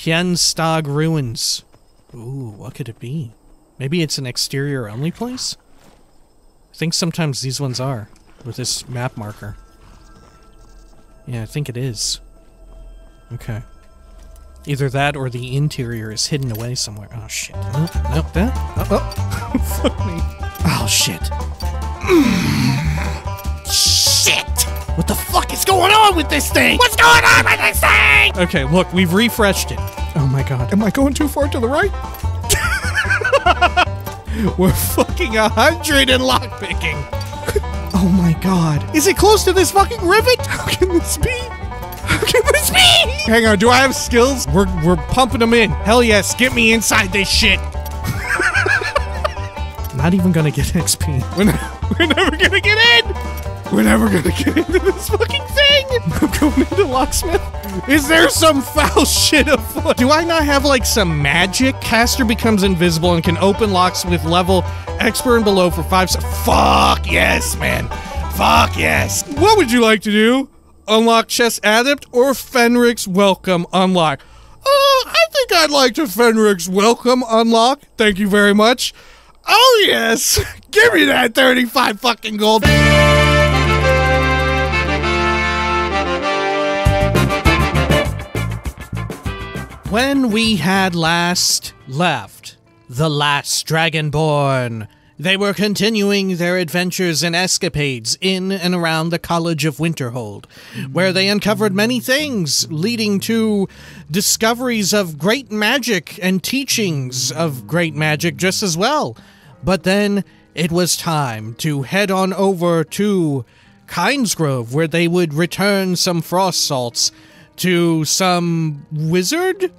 Kjenstag Ruins. Ooh, what could it be? Maybe it's an exterior only place? I think sometimes these ones are, with this map marker. Yeah, I think it is. Okay. Either that or the interior is hidden away somewhere. Oh shit. Nope, nope, that. Oh, oh. Fuck me. Oh shit. Shit! What the fuck is going on with this thing? What's going on with this thing? Okay, look, we've refreshed it. Oh my god. Am I going too far to the right? We're fucking a hundred in lockpicking. Oh my god. Is it close to this fucking rivet? How can this be? How can this be? Hang on, do I have skills? We're we're pumping them in. Hell yes, get me inside this shit. Not even gonna get XP. We're, ne- we're never gonna get in! We're never gonna get into this fucking thing! I'm going into locksmith. Is there some foul shit afoot? Do I not have like some magic? Caster becomes invisible and can open locks with level expert and below for five se- Fuck yes, man. Fuck yes. What would you like to do? Unlock chest adept or Fenric's welcome unlock? Uh, I think I'd like to Fenric's welcome unlock. Thank you very much. Oh yes! Give me that 35 fucking gold. When we had last left the last Dragonborn, they were continuing their adventures and escapades in and around the College of Winterhold, where they uncovered many things, leading to discoveries of great magic and teachings of great magic just as well. But then it was time to head on over to Kynesgrove, where they would return some frost salts to some wizard?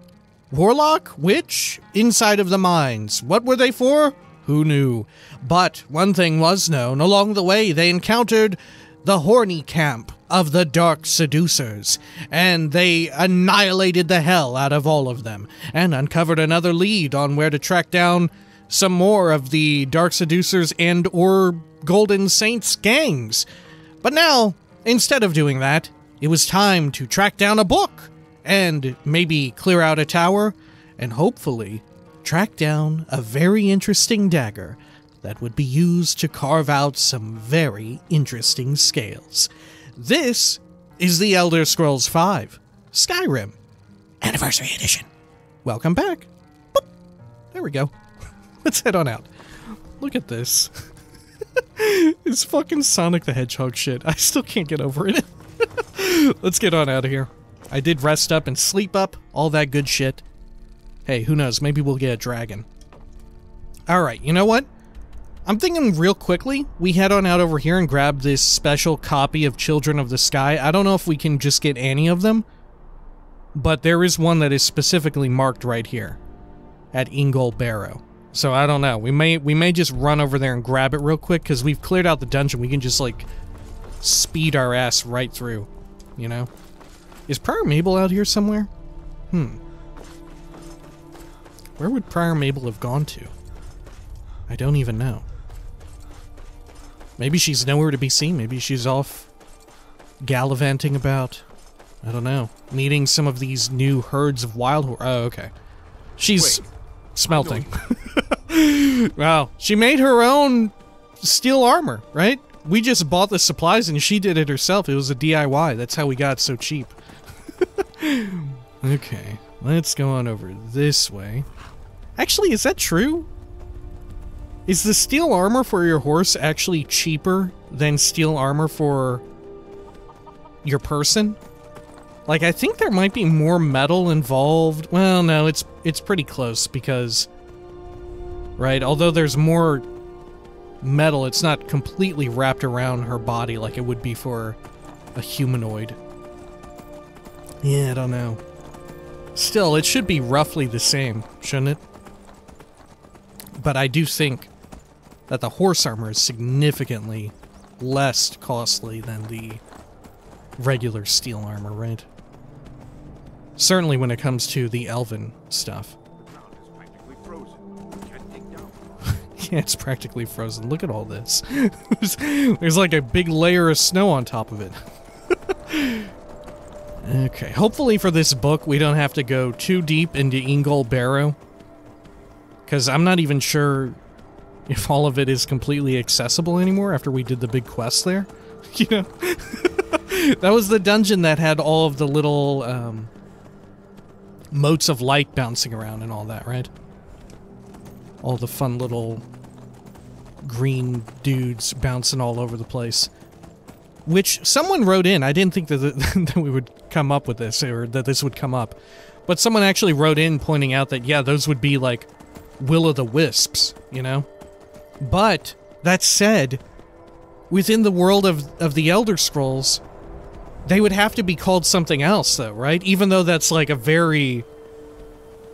Warlock? Witch? Inside of the mines. What were they for? Who knew? But one thing was known. Along the way, they encountered the horny camp of the Dark Seducers, and they annihilated the hell out of all of them, and uncovered another lead on where to track down some more of the Dark Seducers and or Golden Saints gangs. But now, instead of doing that, it was time to track down a book and maybe clear out a tower and hopefully track down a very interesting dagger that would be used to carve out some very interesting scales. This is the Elder Scrolls V Skyrim Anniversary Edition. Welcome back. Boop. There we go. Let's head on out. Look at this. it's fucking Sonic the Hedgehog shit. I still can't get over it. Let's get on out of here. I did rest up and sleep up, all that good shit. Hey, who knows? Maybe we'll get a dragon. Alright, you know what? I'm thinking real quickly, we head on out over here and grab this special copy of Children of the Sky. I don't know if we can just get any of them, but there is one that is specifically marked right here at Yngol Barrow. So I don't know. We may we may just run over there and grab it real quick because we've cleared out the dungeon. We can just like speed our ass right through, you know? Is Prior Mabel out here somewhere? Hmm. Where would Prior Mabel have gone to? I don't even know. Maybe she's nowhere to be seen. Maybe she's off gallivanting about. I don't know. Meeting some of these new herds of wild Oh, okay. She's Wait. Smelting. wow. She made her own steel armor, right? We just bought the supplies and she did it herself. It was a DIY. That's how we got so cheap. okay. Let's go on over this way. Actually, is that true? Is the steel armor for your horse actually cheaper than steel armor for your person? Like I think there might be more metal involved. Well, no, it's it's pretty close because right, although there's more metal, it's not completely wrapped around her body like it would be for a humanoid. Yeah, I don't know. Still, it should be roughly the same, shouldn't it? But I do think that the horse armor is significantly less costly than the regular steel armor, right? Certainly when it comes to the elven stuff. Yeah, it's practically frozen. Look at all this. there's, there's like a big layer of snow on top of it. Okay, hopefully for this book we don't have to go too deep into Yngol Barrow. Because I'm not even sure if all of it is completely accessible anymore after we did the big quest there. You know? that was the dungeon that had all of the little um, motes of light bouncing around and all that, right? All the fun little green dudes bouncing all over the place. Which someone wrote in. I didn't think that, that we would come up with this or that this would come up. But someone actually wrote in pointing out that, yeah, those would be like will o' the wisps, you know? But that said, within the world of, of the Elder Scrolls, they would have to be called something else, though, right? Even though that's like a very.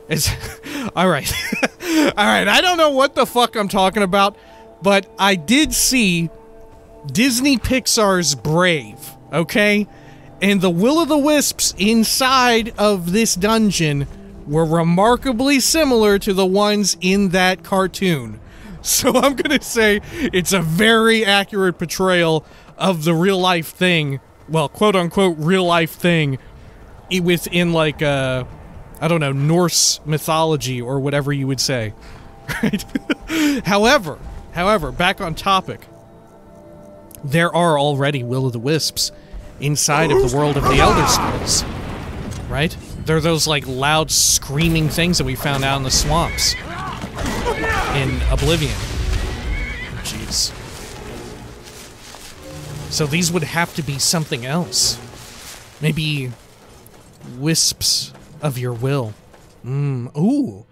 It's all right, all right. I don't know what the fuck I'm talking about, but I did see Disney Pixar's Brave, okay, and the Will o' the Wisps inside of this dungeon were remarkably similar to the ones in that cartoon. So I'm gonna say it's a very accurate portrayal of the real life thing. Well, quote unquote real life thing within like uh I don't know, Norse mythology or whatever you would say. Right? however, however, back on topic. There are already Will o' the Wisps inside of the world of the Elder Scrolls. Right? They're those like loud screaming things that we found out in the swamps in Oblivion. Jeez. So these would have to be something else. Maybe wisps of your will. Mmm. Ooh.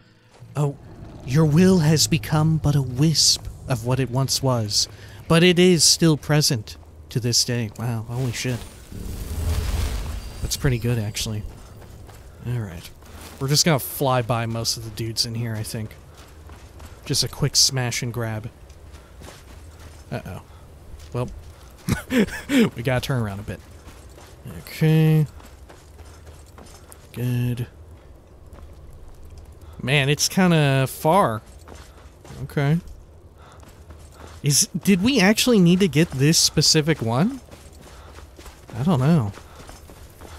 Oh, your will has become but a wisp of what it once was, but it is still present to this day. Wow, holy shit. That's pretty good, actually. Alright. We're just gonna fly by most of the dudes in here, I think. Just a quick smash and grab. Uh-oh. Well, we gotta turn around a bit. Okay. Good. Man, it's kind of far. Okay. Is did we actually need to get this specific one? I don't know.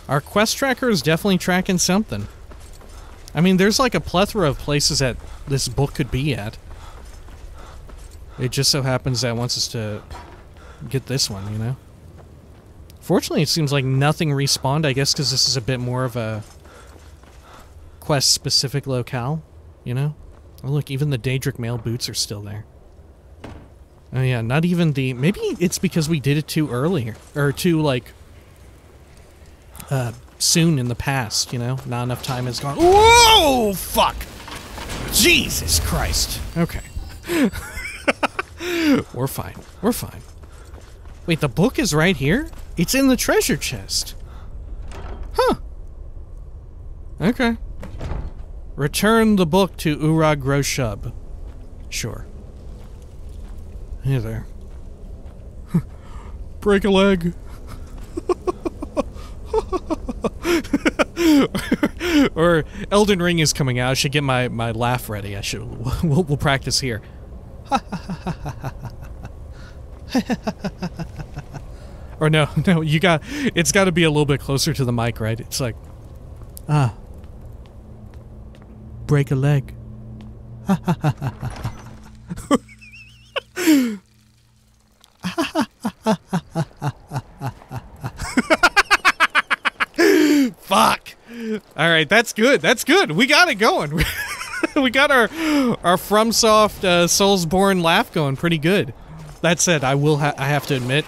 Our quest tracker is definitely tracking something. I mean, there's like a plethora of places that this book could be at. It just so happens that wants us to get this one, you know? Fortunately, it seems like nothing respawned, I guess because this is a bit more of a quest-specific locale, you know? Oh, look, even the Daedric mail boots are still there. Oh yeah, not even the... Maybe it's because we did it too early, or too, like, uh, soon in the past, you know? Not enough time has gone... Whoa! Fuck! Jesus Christ. Okay. We're fine. We're fine. Wait, the book is right here? It's in the treasure chest. Huh. Okay. Return the book to Urag gro-Shub. Sure. Hey there. Break a leg. or Elden Ring is coming out. I should get my, my laugh ready. I should. We'll, we'll practice here. or no, no, you got. It's got to be a little bit closer to the mic, right? It's like, ah, break a leg. Fuck. All right, that's good. That's good. We got it going. we got our our FromSoft uh, Soulsborne laugh going pretty good. That said, I will ha- I have to admit,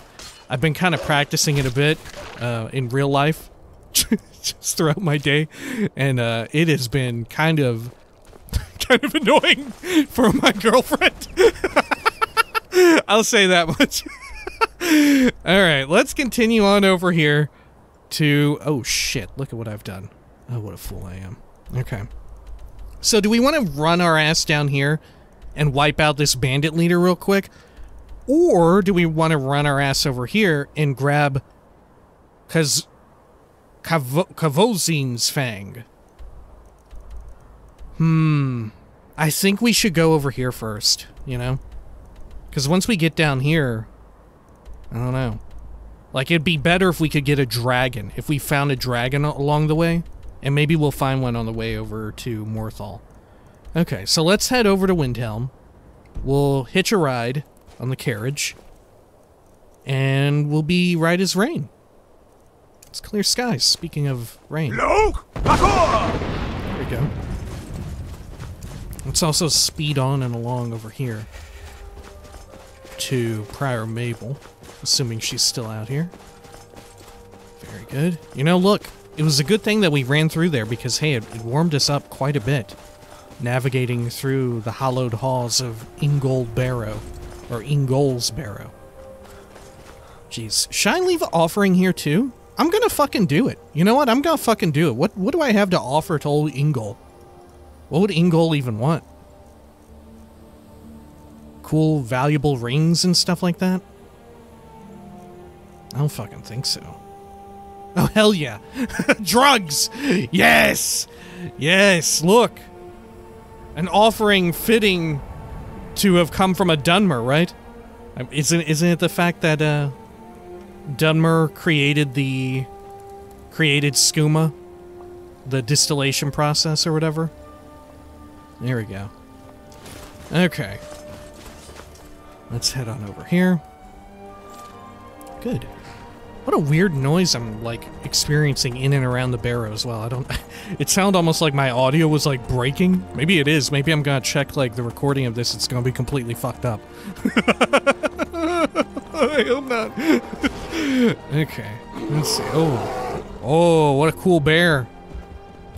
I've been kind of practicing it a bit uh, in real life, just throughout my day, and uh, it has been kind of kind of annoying for my girlfriend. I'll say that much. All right, let's continue on over here to. Oh shit! Look at what I've done. Oh, what a fool I am. Okay. So, do we want to run our ass down here and wipe out this bandit leader real quick? Or do we want to run our ass over here and grab Kavo- Kahvozein's Fang? Hmm. I think we should go over here first, you know? Because once we get down here, I don't know. Like, it'd be better if we could get a dragon, if we found a dragon along the way. And maybe we'll find one on the way over to Morthal. Okay, so let's head over to Windhelm. We'll hitch a ride on the carriage. And we'll be right as rain. It's clear skies, speaking of rain. Look! There we go. Let's also speed on and along over here to Prior Mabel, assuming she's still out here. Very good. You know, look, it was a good thing that we ran through there because, hey, it, it warmed us up quite a bit. Navigating through the hollowed halls of Ingold Barrow, or Yngol's Barrow. Jeez, should I leave an offering here too? I'm gonna fucking do it. You know what? I'm gonna fucking do it. What what do I have to offer to old Yngol? What would Yngol even want? Cool, valuable rings and stuff like that? I don't fucking think so. Oh, hell yeah. Drugs! Yes! Yes, look. An offering fitting to have come from a Dunmer, right? Isn't, isn't it the fact that, uh, Dunmer created the created skooma, the distillation process or whatever. There we go. Okay. Let's head on over here. Good. What a weird noise I'm like experiencing in and around the barrow as well. I don't it sounded almost like my audio was like breaking. Maybe it is. Maybe I'm gonna check like the recording of this. It's gonna be completely fucked up. I hope not. okay. Let's see. Oh. Oh, what a cool bear.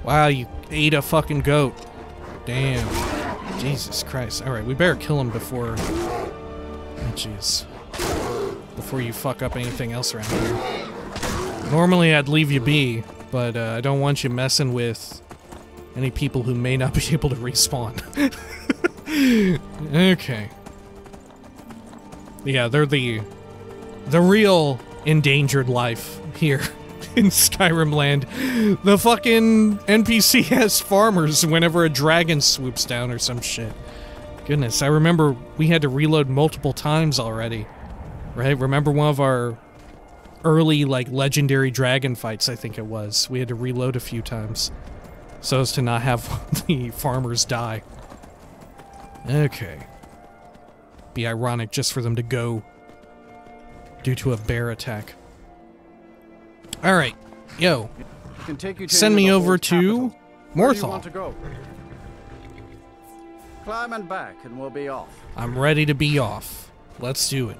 Wow, you ate a fucking goat. Damn. Jesus Christ. Alright, we better kill him before. Oh, Jeez. Before you fuck up anything else around here. Normally I'd leave you be, but uh, I don't want you messing with any people who may not be able to respawn. okay. Yeah, they're the the real endangered life here in Skyrim land. The fucking NPC has farmers whenever a dragon swoops down or some shit. Goodness, I remember we had to reload multiple times already. Right? Remember one of our early like legendary dragon fights, I think it was. We had to reload a few times so as to not have the farmers die. Okay. Be ironic just for them to go due to a bear attack. All right, yo, Can take you to send me over to capital. Where do you want Morthal. to go? Climb and back, and we'll be off. I'm ready to be off. Let's do it.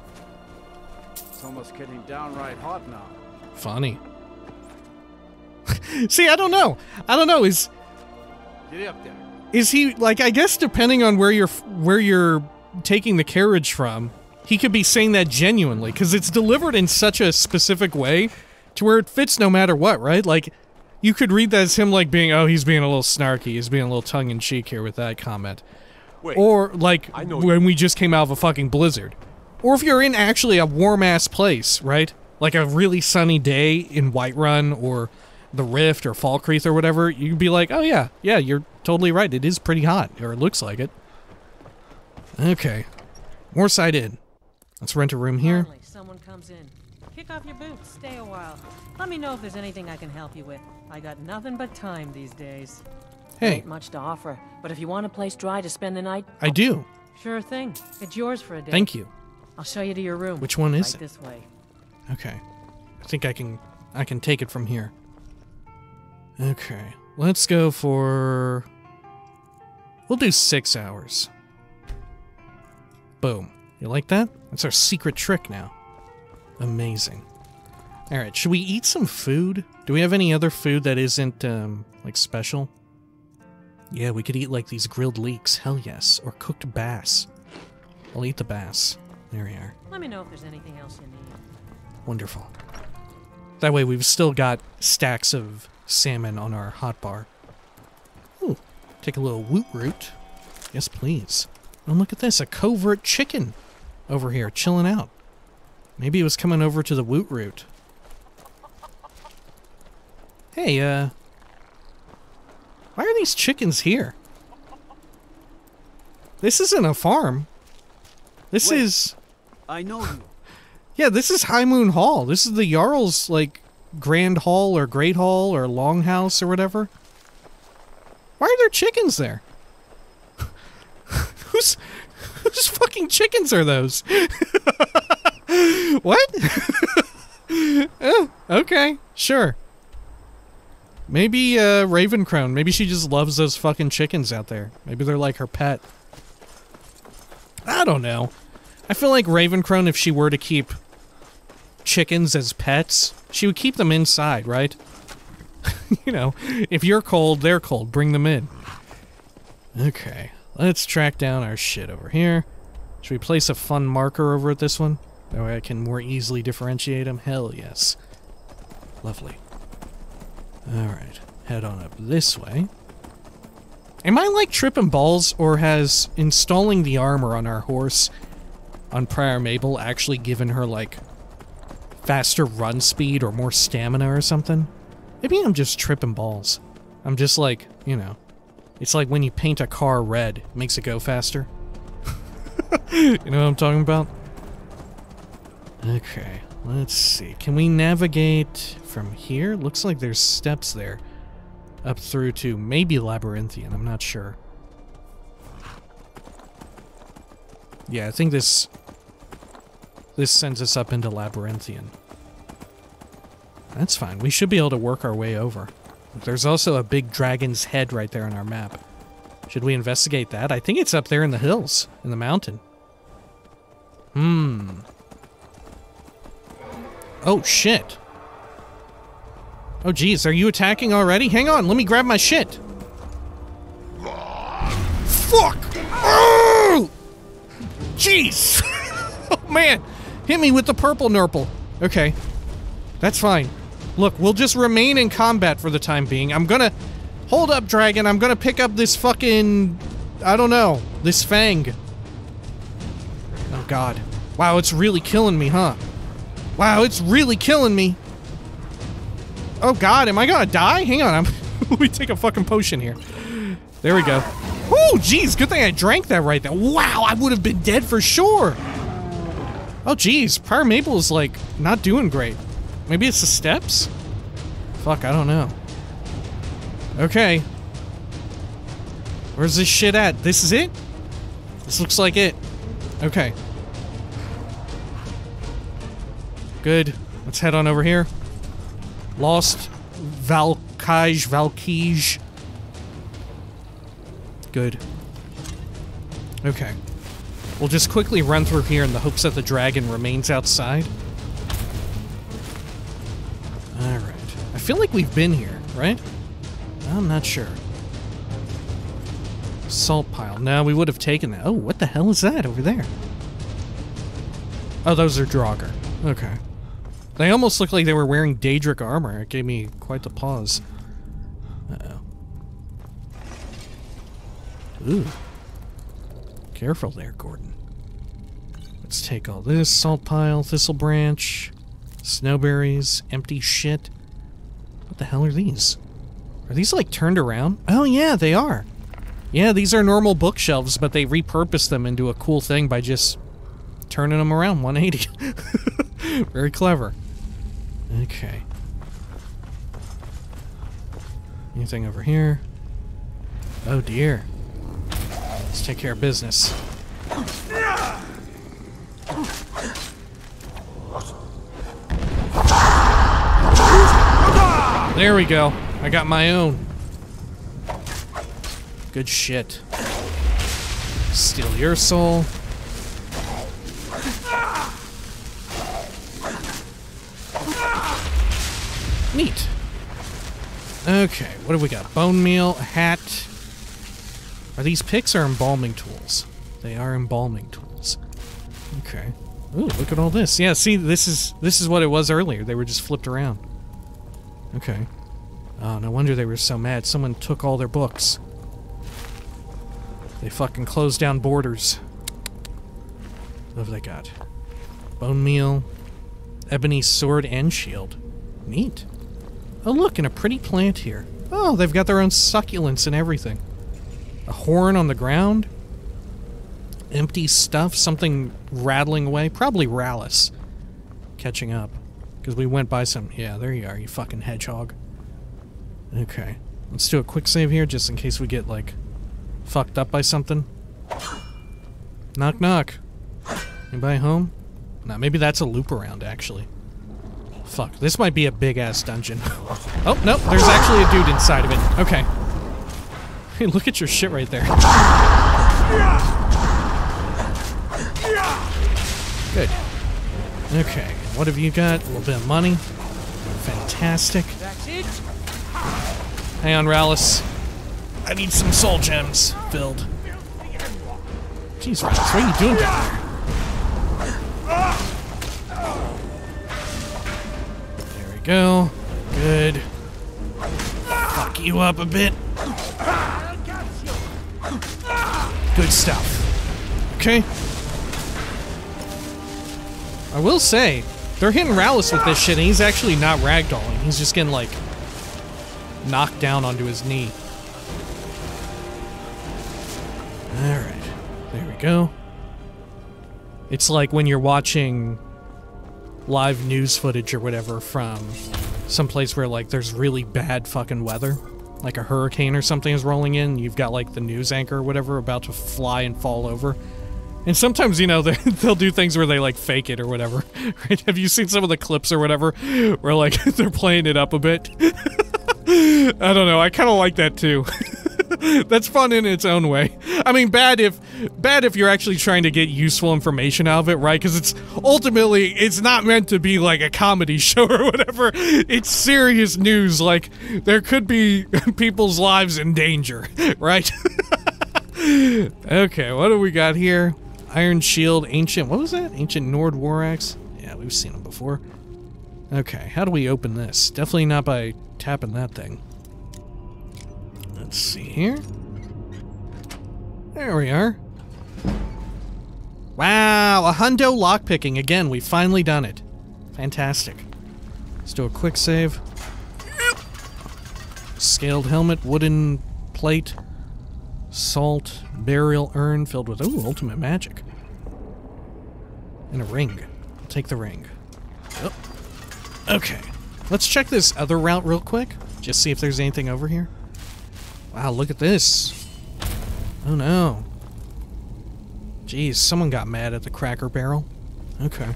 It's almost getting downright hot now. Funny. See, I don't know. I don't know. Is Get up there. is he like? I guess depending on where you're where you're taking the carriage from, he could be saying that genuinely because it's delivered in such a specific way to where it fits no matter what, right? Like. You could read that as him like being, oh, he's being a little snarky. He's being a little tongue in cheek here with that comment. Wait. Or like I know when we just came out of a fucking blizzard. Or if you're in actually a warm ass place, right? Like a really sunny day in Whiterun or the Rift or Falkreath or whatever, you'd be like, oh yeah, yeah, you're totally right. It is pretty hot, or it looks like it. Okay. Moorside Inn. Let's rent a room here. Finally, someone comes in. Kick off your boots, stay a while. Let me know if there's anything I can help you with. I got nothing but time these days. Hey, Ain't much to offer, but if you want a place dry to spend the night, I do. sure thing. It's yours for a day. Thank you. I'll show you to your room. Which one is right it? this way. Okay. I think I can I can take it from here. Okay. Let's go for We'll do 6 hours. Boom. You like that? That's our secret trick now. Amazing. All right, should we eat some food? Do we have any other food that isn't um like special? Yeah, we could eat like these grilled leeks. Hell yes, or cooked bass. I'll eat the bass. There we are. Let me know if there's anything else you need. Wonderful. That way we've still got stacks of salmon on our hot bar. Ooh, take a little woot root. Yes, please. And look at this, a covert chicken over here chilling out. Maybe it was coming over to the woot root. Hey, uh, why are these chickens here? This isn't a farm. This Wait. is I know you. Yeah, this is High Moon Hall. This is the Jarl's, like, Grand Hall or Great Hall or Longhouse or whatever. Why are there chickens there? whose, whose fucking chickens are those? what? oh, okay, sure. Maybe uh, Ravencrone. Maybe she just loves those fucking chickens out there. Maybe they're like her pet. I don't know. I feel like Ravencrone, if she were to keep chickens as pets, she would keep them inside, right? you know, if you're cold, they're cold. Bring them in. Okay, let's track down our shit over here. Should we place a fun marker over at this one? That way I can more easily differentiate them? Hell yes. Lovely. Alright, head on up this way. Am I like tripping balls, or has installing the armor on our horse on Prior Mabel actually given her, like, faster run speed or more stamina or something? Maybe I'm just tripping balls. I'm just like, you know, it's like when you paint a car red, it makes it go faster. you know what I'm talking about? Okay, let's see. Can we navigate from here? Looks like there's steps there. Up through to maybe Labyrinthian, I'm not sure. Yeah, I think this this sends us up into Labyrinthian. That's fine. We should be able to work our way over. There's also a big dragon's head right there on our map. Should we investigate that? I think it's up there in the hills, in the mountain. Hmm. Oh, shit. Oh, geez, are you attacking already? Hang on, let me grab my shit. Fuck! Oh! Jeez! oh, man. Hit me with the purple nurple. Okay. That's fine. Look, we'll just remain in combat for the time being. I'm gonna... Hold up, dragon. I'm gonna pick up this fucking... I don't know. This fang. Oh, God. Wow, it's really killing me, huh? Wow, it's really killing me. Oh god, am I gonna die? Hang on, I'm me take a fucking potion here. There we go. Oh, jeez, good thing I drank that right there. Wow, I would have been dead for sure. Oh, jeez, Prior Mabel is, like, not doing great. Maybe it's the steps? Fuck, I don't know. Okay. Where's this shit at? This is it? This looks like it. Okay. Good. Let's head on over here. Lost Valkaj, Valkij. Good. Okay. We'll just quickly run through here in the hopes that the dragon remains outside. Alright. I feel like we've been here, right? I'm not sure. Salt pile. No, we would have taken that. Oh, what the hell is that over there? Oh, those are Draugr. Okay. They almost look like they were wearing Daedric armor. It gave me quite the pause. Uh-oh. Ooh. Careful there, Gordon. Let's take all this. Salt pile, thistle branch, snowberries, empty shit. What the hell are these? Are these like turned around? Oh yeah, they are. Yeah, these are normal bookshelves, but they repurposed them into a cool thing by just turning them around 180. Very clever. Okay. Anything over here? Oh dear. Let's take care of business. There we go. I got my own. Good shit. Steal your soul. Neat. Okay, what do we got? Bone meal, hat. Are these picks or embalming tools? They are embalming tools. Okay. Ooh, look at all this. Yeah, see, this is this is what it was earlier. They were just flipped around. Okay. Oh, no wonder they were so mad. Someone took all their books. They fucking closed down borders. What have they got? Bone meal, ebony sword and shield. Neat. Oh, look, and a pretty plant here. Oh, they've got their own succulents and everything. A horn on the ground. Empty stuff, something rattling away. Probably Ralis. catching up. Because we went by some... Yeah, there you are, you fucking hedgehog. Okay. Let's do a quick save here, just in case we get, like, fucked up by something. Knock, knock. Anybody home? Nah, maybe that's a loop around, actually. Fuck, this might be a big-ass dungeon. oh, no, there's actually a dude inside of it. Okay. Hey, look at your shit right there. Good. Okay, what have you got? A little bit of money. Fantastic. That's it? Hang on, Ralis. I need some soul gems filled. Jeez, Ralis, what are you doing down there? There we go. Good. Fuck you up a bit. Good stuff. Okay. I will say, they're hitting Ralis with this shit, and he's actually not ragdolling. He's just getting, like, knocked down onto his knee. Alright. There we go. It's like when you're watching live news footage or whatever from someplace where, like, there's really bad fucking weather. Like a hurricane or something is rolling in, you've got, like, the news anchor or whatever about to fly and fall over. And sometimes, you know, they, they'll do things where they like fake it or whatever. Right? Have you seen some of the clips or whatever where like they're playing it up a bit? I don't know. I kind of like that too. That's fun in its own way. I mean, bad if bad if you're actually trying to get useful information out of it, right? Because it's ultimately it's not meant to be like a comedy show or whatever. It's serious news. Like there could be people's lives in danger, right? okay, what do we got here? Iron Shield, Ancient, what was that? Ancient Nord War Axe? Yeah, we've seen them before. Okay, how do we open this? Definitely not by tapping that thing. Let's see here. There we are. Wow, a hundo lockpicking. Again, we've finally done it. Fantastic. Let's do a quick save. Scaled helmet, wooden plate, salt, burial urn filled with, ooh, ultimate magic. And a ring. I'll take the ring. Yep. Okay. Let's check this other route real quick. Just see if there's anything over here. Wow, look at this. Oh no. Jeez, someone got mad at the cracker barrel. Okay.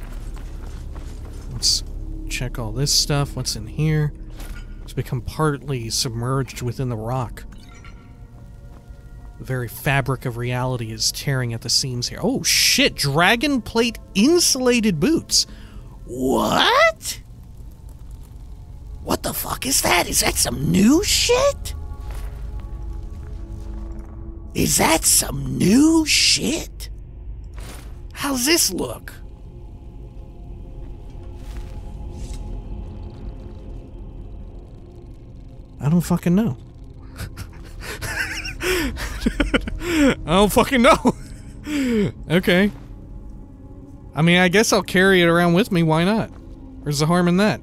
Let's check all this stuff. What's in here? It's become partly submerged within the rock. The very fabric of reality is tearing at the seams here. Oh shit, dragon plate insulated boots. What? What the fuck is that? Is that some new shit? Is that some new shit? How's this look? I don't fucking know. I don't fucking know. okay. I mean, I guess I'll carry it around with me. Why not? Where's the harm in that?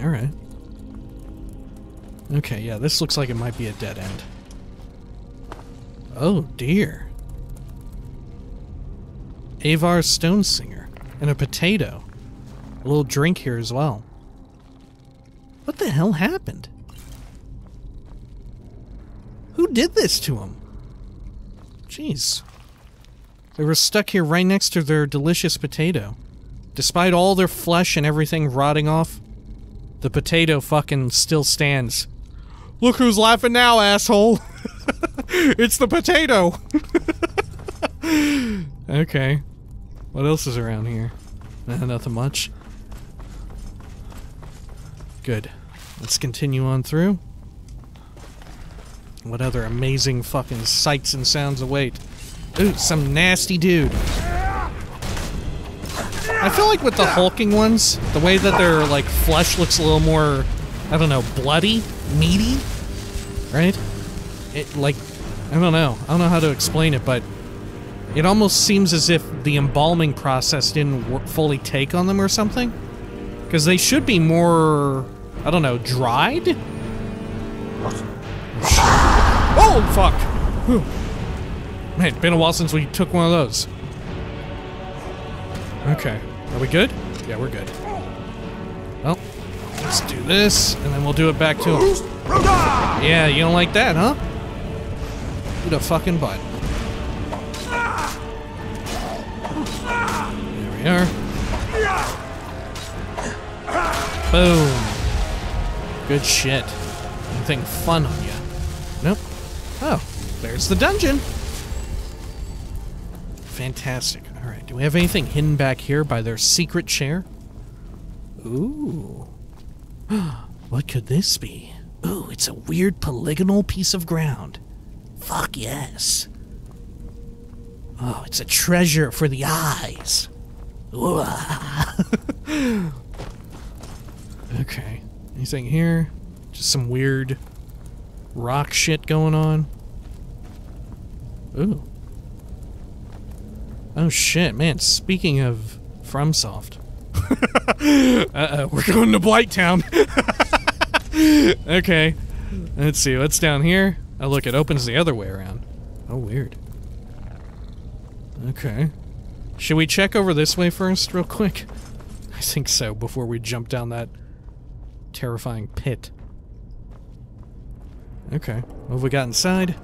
Alright. Okay, yeah, this looks like it might be a dead end. Oh, dear. Avar Stone Singer. And a potato. A little drink here as well. What the hell happened? Who did this to him? Jeez. They were stuck here right next to their delicious potato. Despite all their flesh and everything rotting off, the potato fucking still stands. Look who's laughing now, asshole! it's the potato! okay. What else is around here? Nothing much. Good. Let's continue on through. What other amazing fucking sights and sounds await? Ooh, some nasty dude. I feel like with the hulking ones, the way that their like flesh looks a little more, I don't know, bloody, meaty, right? It like, I don't know, I don't know how to explain it, but it almost seems as if the embalming process didn't fully take on them or something, because they should be more, I don't know, dried. Oh fuck! Whew. Man, it's been a while since we took one of those. Okay. Are we good? Yeah, we're good. Well, let's do this, and then we'll do it back to him. Yeah, you don't like that, huh? Eat a fucking butt. We are. Boom. Good shit. Anything fun on you? Nope. Oh, there's the dungeon. Fantastic. All right. Do we have anything hidden back here by their secret chair? Ooh. what could this be? Ooh, it's a weird polygonal piece of ground. Fuck yes. Oh, it's a treasure for the eyes. Okay. Anything here? Just some weird rock shit going on. Ooh. Oh shit, man. Speaking of FromSoft. Uh-oh, we're going to Blighttown. okay. Let's see, what's down here? Oh look, it opens the other way around. Oh, weird. Okay. Should we check over this way first, real quick? I think so, before we jump down that terrifying pit. Okay, what have we got inside?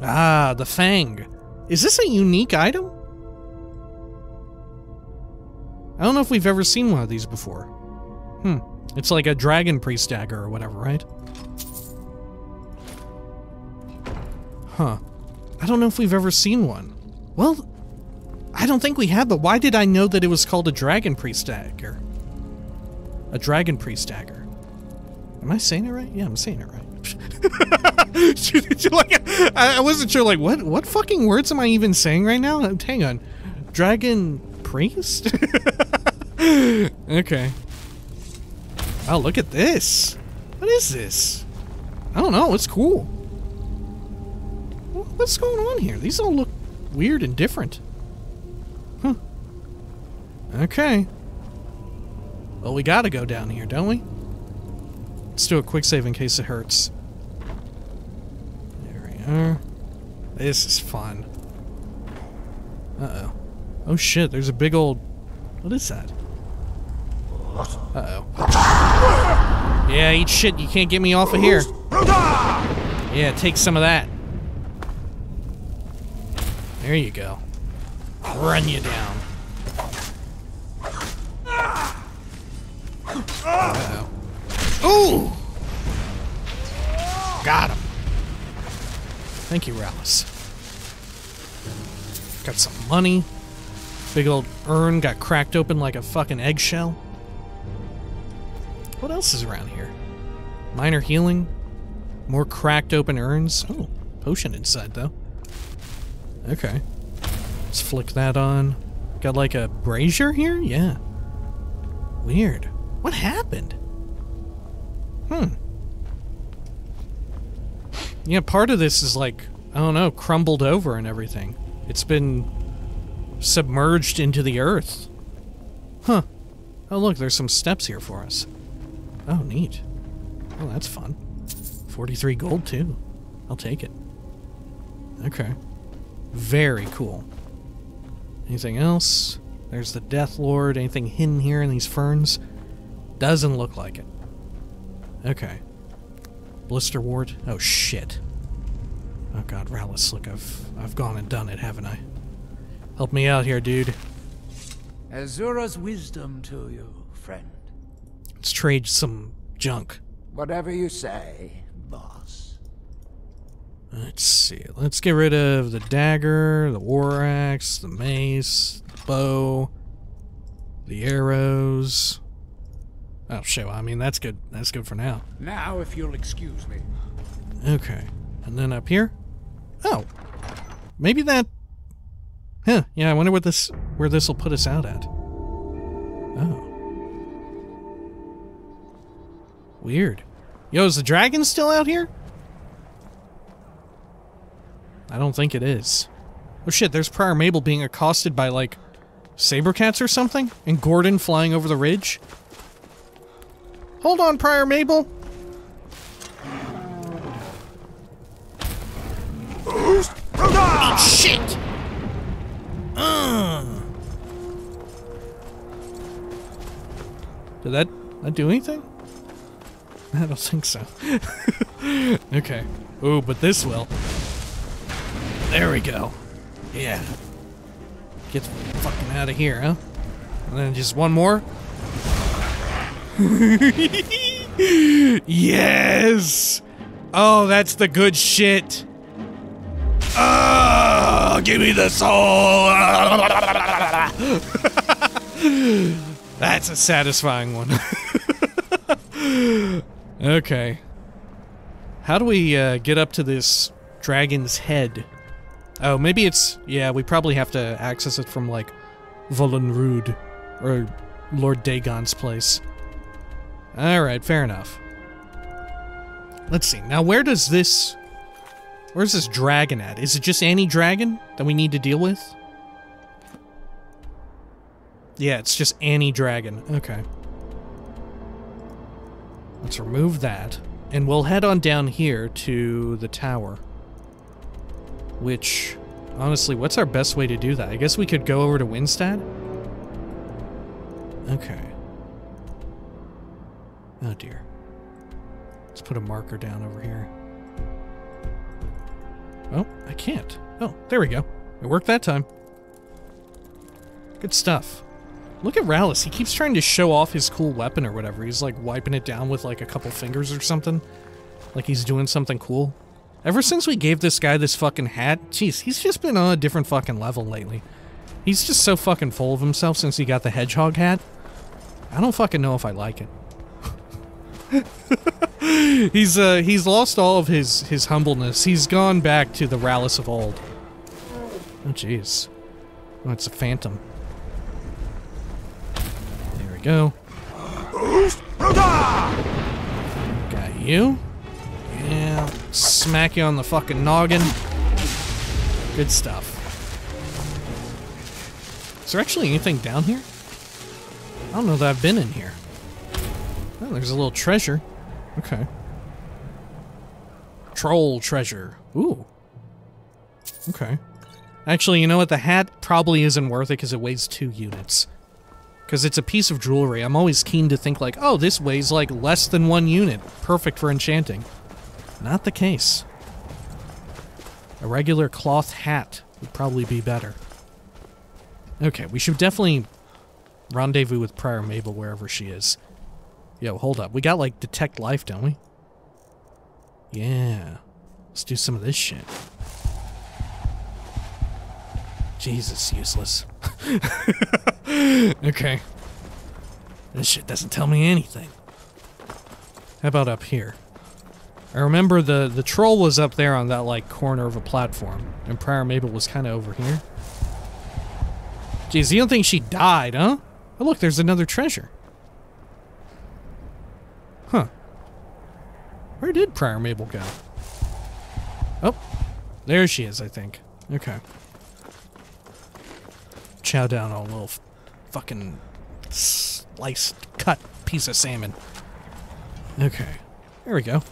Ah, the Fang. Is this a unique item? I don't know if we've ever seen one of these before. Hmm. It's like a dragon priest dagger or whatever, right? Huh. I don't know if we've ever seen one. Well, I don't think we have, but why did I know that it was called a dragon priest dagger? A dragon priest dagger. Am I saying it right? Yeah, I'm saying it right. like, I wasn't sure, like, what, what fucking words am I even saying right now? Hang on. Dragon priest? okay. Oh, look at this. What is this? I don't know. It's cool. What's going on here? These all look weird and different. Okay. Well, we gotta go down here, don't we? Let's do a quick save in case it hurts. There we are. This is fun. Uh-oh. Oh shit, there's a big old... What is that? Uh-oh. Yeah, eat shit, you can't get me off of here. Yeah, take some of that. There you go. Run you down. Ooh! Got him. Thank you, Ralis. Got some money. Big old urn got cracked open like a fucking eggshell. What else is around here? Minor healing? More cracked open urns? Oh, potion inside though. Okay. Let's flick that on. Got like a brazier here? Yeah. Weird. What happened? Hmm. Yeah, part of this is like, I don't know, crumbled over and everything. It's been submerged into the earth. Huh. Oh, look, there's some steps here for us. Oh, neat. Oh, that's fun. 43 gold, too. I'll take it. Okay. Very cool. Anything else? There's the Death Lord. Anything hidden here in these ferns? Doesn't look like it. Okay. Blisterwort. Oh, shit. Oh, God, Ralis, look, I've, I've gone and done it, haven't I? Help me out here, dude. Azura's wisdom to you, friend. Let's trade some junk. Whatever you say, boss. Let's see. Let's get rid of the dagger, the war axe, the mace, the bow, the arrows. Oh shit, I mean that's good. That's good for now. Now, if you'll excuse me. Okay. And then up here? Oh. Maybe that Huh, yeah, I wonder what this where this will put us out at. Oh. Weird. Yo, is the dragon still out here? I don't think it is. Oh shit, there's Prior Mabel being accosted by, like, saber cats or something? And Gordon flying over the ridge? Hold on, Prior Mabel. Oh, shit! Uh. Did that not do anything? I don't think so. okay. Ooh, but this will. There we go. Yeah. Get fucking out of here, huh? And then just one more. yes! Oh, that's the good shit. Oh, give me the soul. that's a satisfying one. okay. How do we uh, get up to this dragon's head? Oh, maybe it's... Yeah, we probably have to access it from, like, Volunruud, or Lord Dagon's place. Alright, fair enough. Let's see. Now, where does this... Where's this dragon at? Is it just any dragon that we need to deal with? Yeah, it's just any dragon. Okay. Let's remove that. And we'll head on down here to the tower. Which, honestly, what's our best way to do that? I guess we could go over to Windstad? Okay. Oh dear. Let's put a marker down over here. Oh, I can't. Oh, there we go. It worked that time. Good stuff. Look at Ralis. He keeps trying to show off his cool weapon or whatever. He's like wiping it down with like a couple fingers or something. Like he's doing something cool. Ever since we gave this guy this fucking hat, jeez, he's just been on a different fucking level lately. He's just so fucking full of himself since he got the hedgehog hat. I don't fucking know if I like it. he's uh he's lost all of his his humbleness. He's gone back to the Ralis of old. Oh jeez. Oh, it's a phantom. There we go. Got you. Yeah. Smack you on the fucking noggin. Good stuff. Is there actually anything down here? I don't know that I've been in here. Oh, there's a little treasure. Okay. Troll treasure. Ooh. Okay. Actually, you know what? The hat probably isn't worth it because it weighs two units. Because it's a piece of jewelry. I'm always keen to think like, oh, this weighs like less than one unit. Perfect for enchanting. Not the case. A regular cloth hat would probably be better. Okay, we should definitely rendezvous with Prior Mabel wherever she is. Yo, hold up. We got, like, detect life, don't we? Yeah. Let's do some of this shit. Jesus, useless. okay. This shit doesn't tell me anything. How about up here? I remember the, the troll was up there on that, like, corner of a platform, and Prior Mabel was kind of over here. Jeez, you don't think she died, huh? Oh, look, there's another treasure. Where did Prior Mabel go? Oh, there she is, I think. Okay. Chow down on a little fucking sliced, cut piece of salmon. Okay. There we go.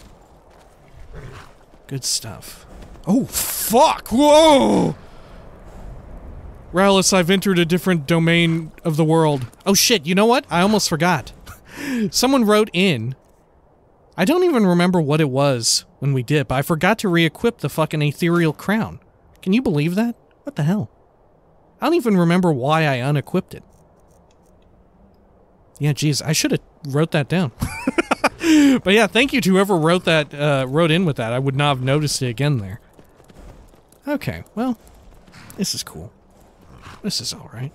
Good stuff. Oh, fuck! Whoa! Ralis, I've entered a different domain of the world. Oh shit, you know what? I almost forgot. Someone wrote in. I don't even remember what it was when we did, but I forgot to re-equip the fucking ethereal crown. Can you believe that? What the hell? I don't even remember why I unequipped it. Yeah, geez, I should have wrote that down. but yeah, thank you to whoever wrote that, uh, wrote in with that. I would not have noticed it again there. Okay, well, this is cool. This is alright.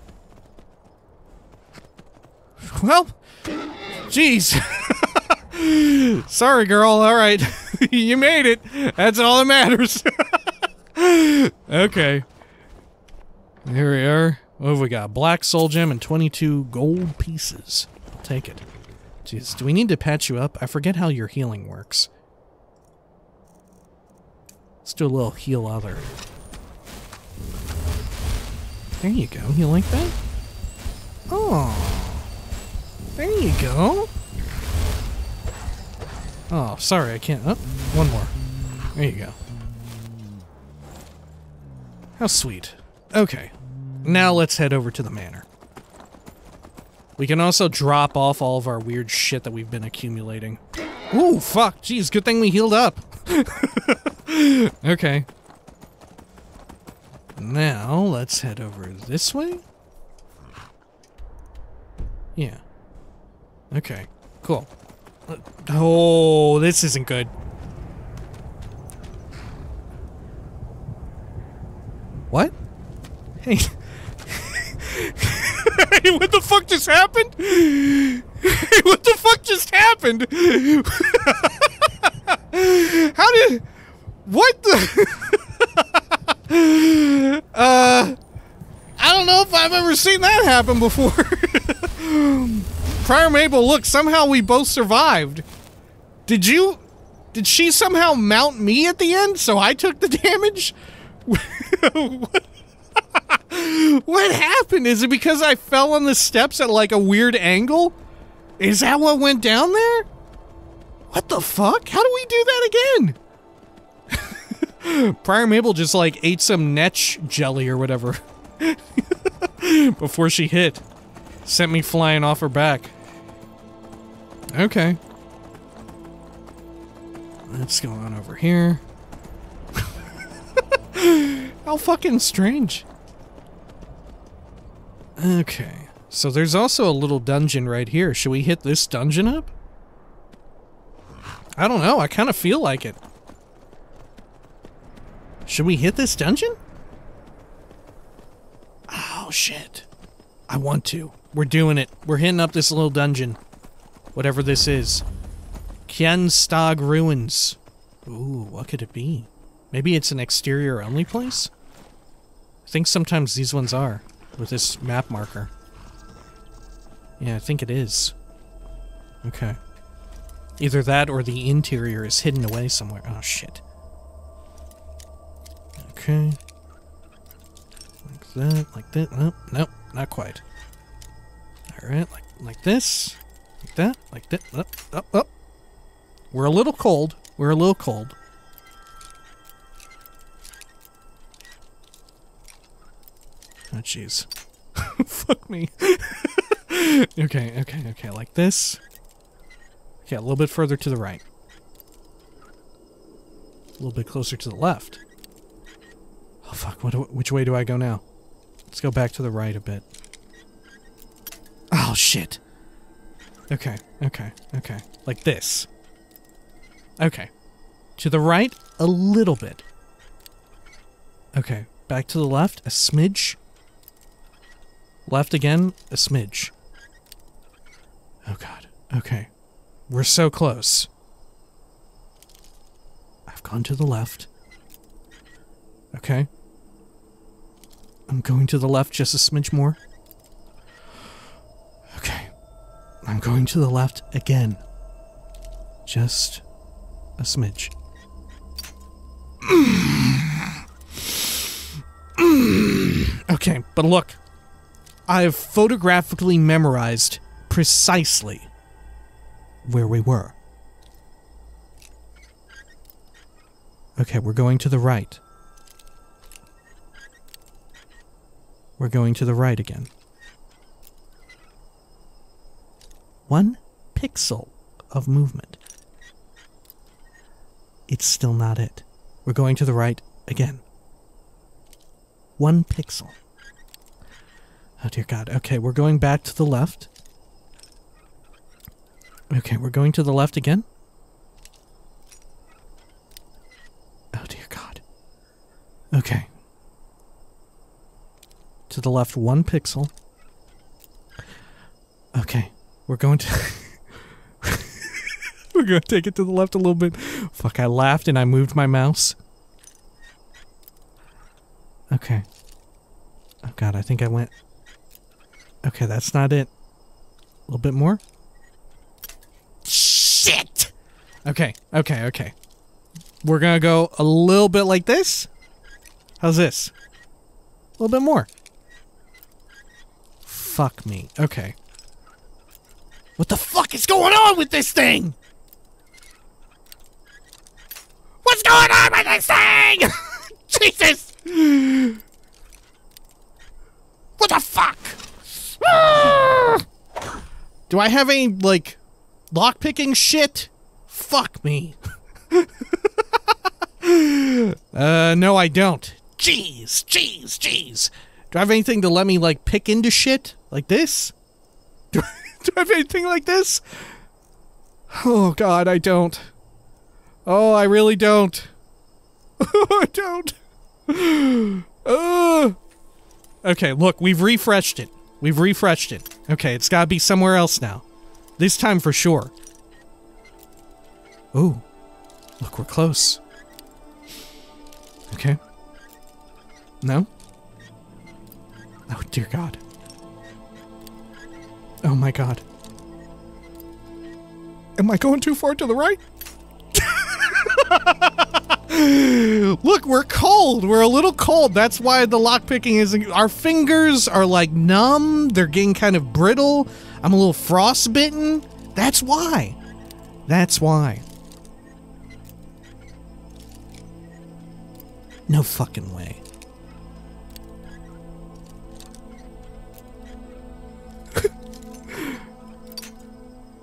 Well, jeez. Sorry, girl. Alright. you made it. That's all that matters. okay. Here we are. What have we got? Black soul gem and 22 gold pieces. I'll take it. Jeez, do we need to patch you up? I forget how your healing works. Let's do a little heal other. There you go. You like that? Oh. There you go. Oh, sorry, I can't. Oh, one more. There you go. How sweet. Okay. Now let's head over to the manor. We can also drop off all of our weird shit that we've been accumulating. Ooh, fuck. Jeez, good thing we healed up. okay. Now, let's head over this way. Yeah. Okay, cool. Oh, this isn't good. What? Hey. hey, what the fuck just happened? Hey, what the fuck just happened? How did. What the. uh. I don't know if I've ever seen that happen before. Prior Mabel, look, somehow we both survived. Did you. Did she somehow mount me at the end so I took the damage? what? happened? Is it because I fell on the steps at like a weird angle? Is that what went down there? What the fuck? How do we do that again? Prior Mabel just like ate some netch jelly or whatever before she hit. Sent me flying off her back. Okay. Let's go on over here. How fucking strange. Okay. So there's also a little dungeon right here. Should we hit this dungeon up? I don't know. I kind of feel like it. Should we hit this dungeon? Oh, shit. I want to. We're doing it. We're hitting up this little dungeon. Whatever this is. Kjenstag Ruins. Ooh, what could it be? Maybe it's an exterior only place? I think sometimes these ones are, with this map marker. Yeah, I think it is. Okay. Either that or the interior is hidden away somewhere. Oh, shit. Okay. Like that, like that. Nope, nope, not quite. Alright, like, like this. Like that, like that. Up, up, up. We're a little cold. We're a little cold. Oh, jeez. Fuck me. okay, okay, okay. Like this. Okay, a little bit further to the right. A little bit closer to the left. Oh, fuck. What which way do I go now? Let's go back to the right a bit. Oh, shit. Okay, okay, okay. Like this. Okay. To the right, a little bit. Okay, back to the left, a smidge. Left again, a smidge. Oh god. Okay. We're so close. I've gone to the left. Okay. I'm going to the left just a smidge more. Okay. I'm going to the left again. Just a smidge. okay, but look. I've photographically memorized precisely where we were. Okay, we're going to the right. We're going to the right again. One pixel of movement. It's still not it. We're going to the right again. One pixel. Oh dear God. Okay, we're going back to the left. Okay, we're going to the left again. Oh dear God. Okay. To the left one pixel. Okay, we're going to. we're going to take it to the left a little bit. Fuck, I laughed and I moved my mouse. Okay. Oh God, I think I went. Okay, that's not it. A little bit more. Shit! Okay, okay, okay. We're gonna go a little bit like this. How's this? A little bit more. Fuck me. Okay. What the fuck is going on with this thing? What's going on with this thing? Jesus! What the fuck? Ah! Do I have any, like, lockpicking shit? Fuck me. uh, no, I don't. Jeez, jeez, jeez. Do I have anything to let me, like, pick into shit? Like this? Do, I have anything like this? Oh, God, I don't. Oh, I really don't. I don't. Uh. Okay, look, we've refreshed it. We've refreshed it. Okay, it's gotta be somewhere else now. This time for sure. Ooh. Look, we're close. Okay. No? Oh, dear God. Oh my God. Am I going too far to the right? Look, we're cold. We're a little cold. That's why the lockpicking isn't. Our fingers are like numb. They're getting kind of brittle. I'm a little frostbitten. That's why. That's why. No fucking way.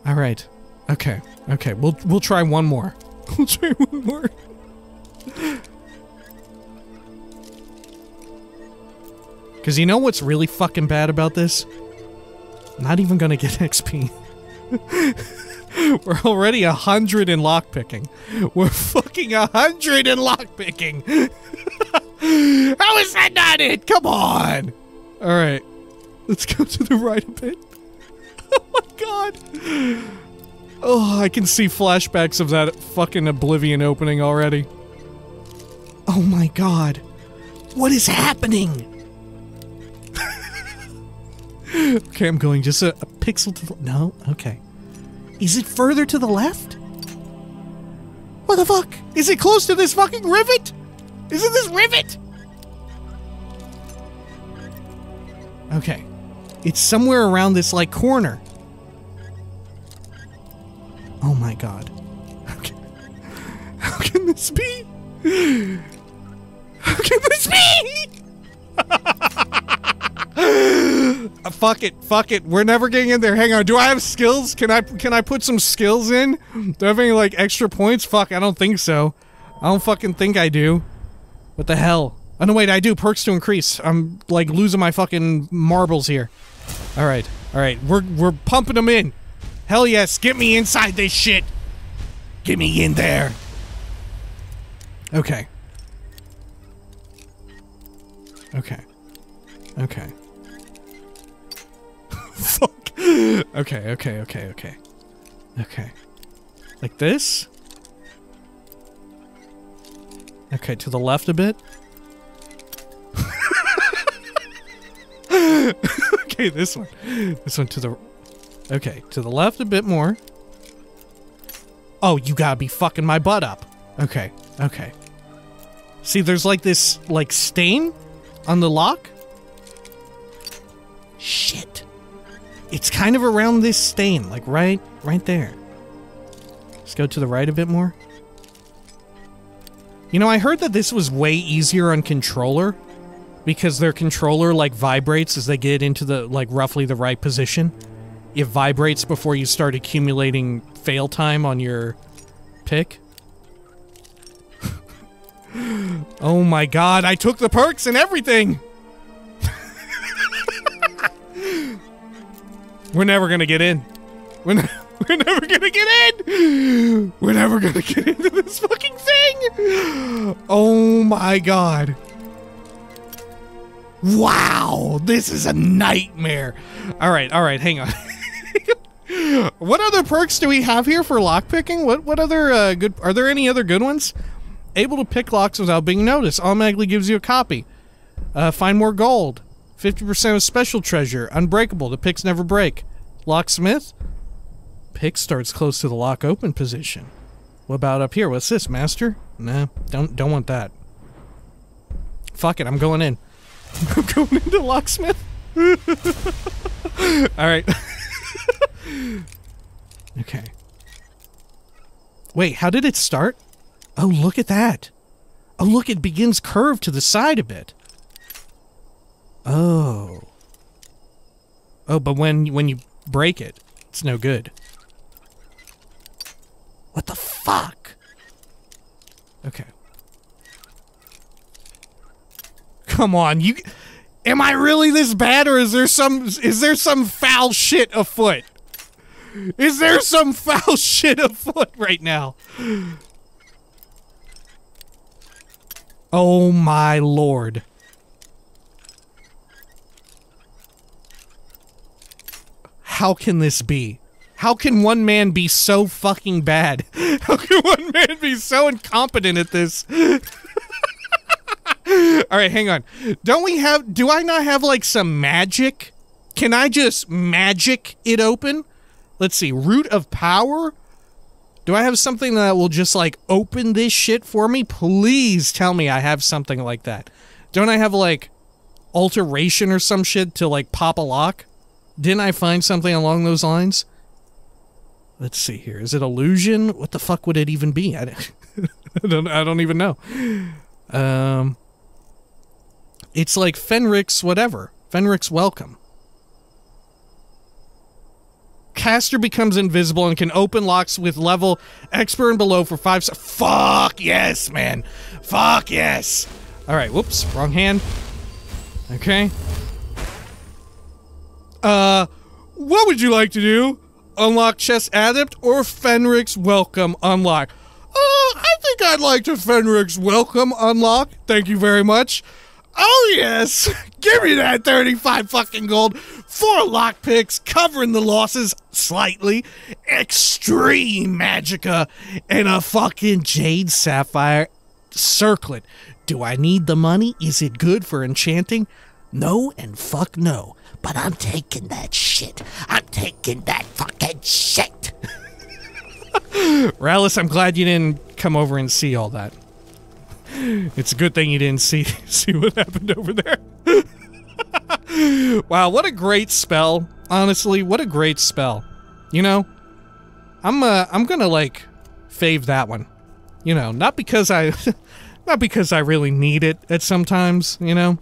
All right. Okay. Okay. We'll we'll try one more. We'll try one more. Cause you know what's really fucking bad about this? Not even gonna get XP. We're already a hundred in lockpicking. We're fucking a hundred in lockpicking. How is that not it? Come on. All right, let's go to the right a bit. oh my god. Oh, I can see flashbacks of that fucking Oblivion opening already. Oh my god. What is happening? okay, I'm going just a, a pixel to the. No? Okay. Is it further to the left? What the fuck? Is it close to this fucking rivet? Is it this rivet? Okay. It's somewhere around this, like, corner. Oh my god. How can, how can this be? How can this be? Fuck it, fuck it. We're never getting in there. Hang on. Do I have skills? Can I can I put some skills in? Do I have any like extra points? Fuck, I don't think so. I don't fucking think I do. What the hell? Oh no, wait, I do. Perks to increase. I'm like losing my fucking marbles here. All right, all right. We're we're pumping them in. Hell yes, get me inside this shit. Get me in there. Okay. Okay. Okay. Fuck. Okay, okay, okay, okay. Okay. Like this? Okay, to the left a bit. okay, this one. This one to the Okay, to the left a bit more. Oh, you gotta be fucking my butt up. Okay, okay. See, there's like this, like, stain on the lock. Shit. It's kind of around this stain, like right, right there. Let's go to the right a bit more. You know, I heard that this was way easier on controller because their controller like vibrates as they get into the like roughly the right position. It vibrates before you start accumulating fail time on your pick. oh my god, I took the perks and everything! We're never gonna get in. We're, ne- we're never gonna get in! We're never gonna get into this fucking thing! Oh my god. Wow, this is a nightmare. Alright, alright, hang on. what other perks do we have here for lockpicking? What what other uh, good are there any other good ones? Able to pick locks without being noticed automatically gives you a copy. Uh, find more gold. 50% of special treasure. Unbreakable. The picks never break. Locksmith. Pick starts close to the lock open position. What about up here? What's this, master? Nah, don't don't want that. Fuck it, I'm going in. I'm going into locksmith. All right. okay. Wait, how did it start? Oh, look at that. Oh, look, it begins curved to the side a bit. Oh. Oh, but when when you break it, it It's no good. What the fuck? Okay. Come on, you Am I really this bad or is there some is there some foul shit afoot? Is there some foul shit afoot right now? Oh my lord. How can this be? How can one man be so fucking bad? How can one man be so incompetent at this? All right, hang on. Don't we have do I not have like some magic? Can I just magic it open? Let's see. Root of power? Do I have something that will just like open this shit for me? Please tell me I have something like that. Don't I have like alteration or some shit to like pop a lock? Didn't I find something along those lines? Let's see here. Is it illusion? What the fuck would it even be? I don't, I don't, even know. Um, it's like Fenric's whatever. Fenric's welcome. Caster becomes invisible and can open locks with level expert and below for five. Fuck yes, man. Fuck yes. All right. Whoops. Wrong hand. Okay. Uh, what would you like to do? Unlock Chess Adept or Fenric's Welcome Unlock? Uh, I think I'd like to Fenric's Welcome Unlock. Thank you very much. Oh yes, give me that 35 fucking gold. Four lockpicks covering the losses slightly, extreme magicka, and a fucking jade sapphire circlet. Do I need the money? Is it good for enchanting? No and fuck no. But I'm taking that shit. I'm taking that fucking shit. Ralis, I'm glad you didn't come over and see all that. It's a good thing you didn't see see what happened over there. wow, what a great spell. Honestly, what a great spell. You know, I'm uh I'm going to like fave that one. You know, not because I not because I really need it at sometimes, you know.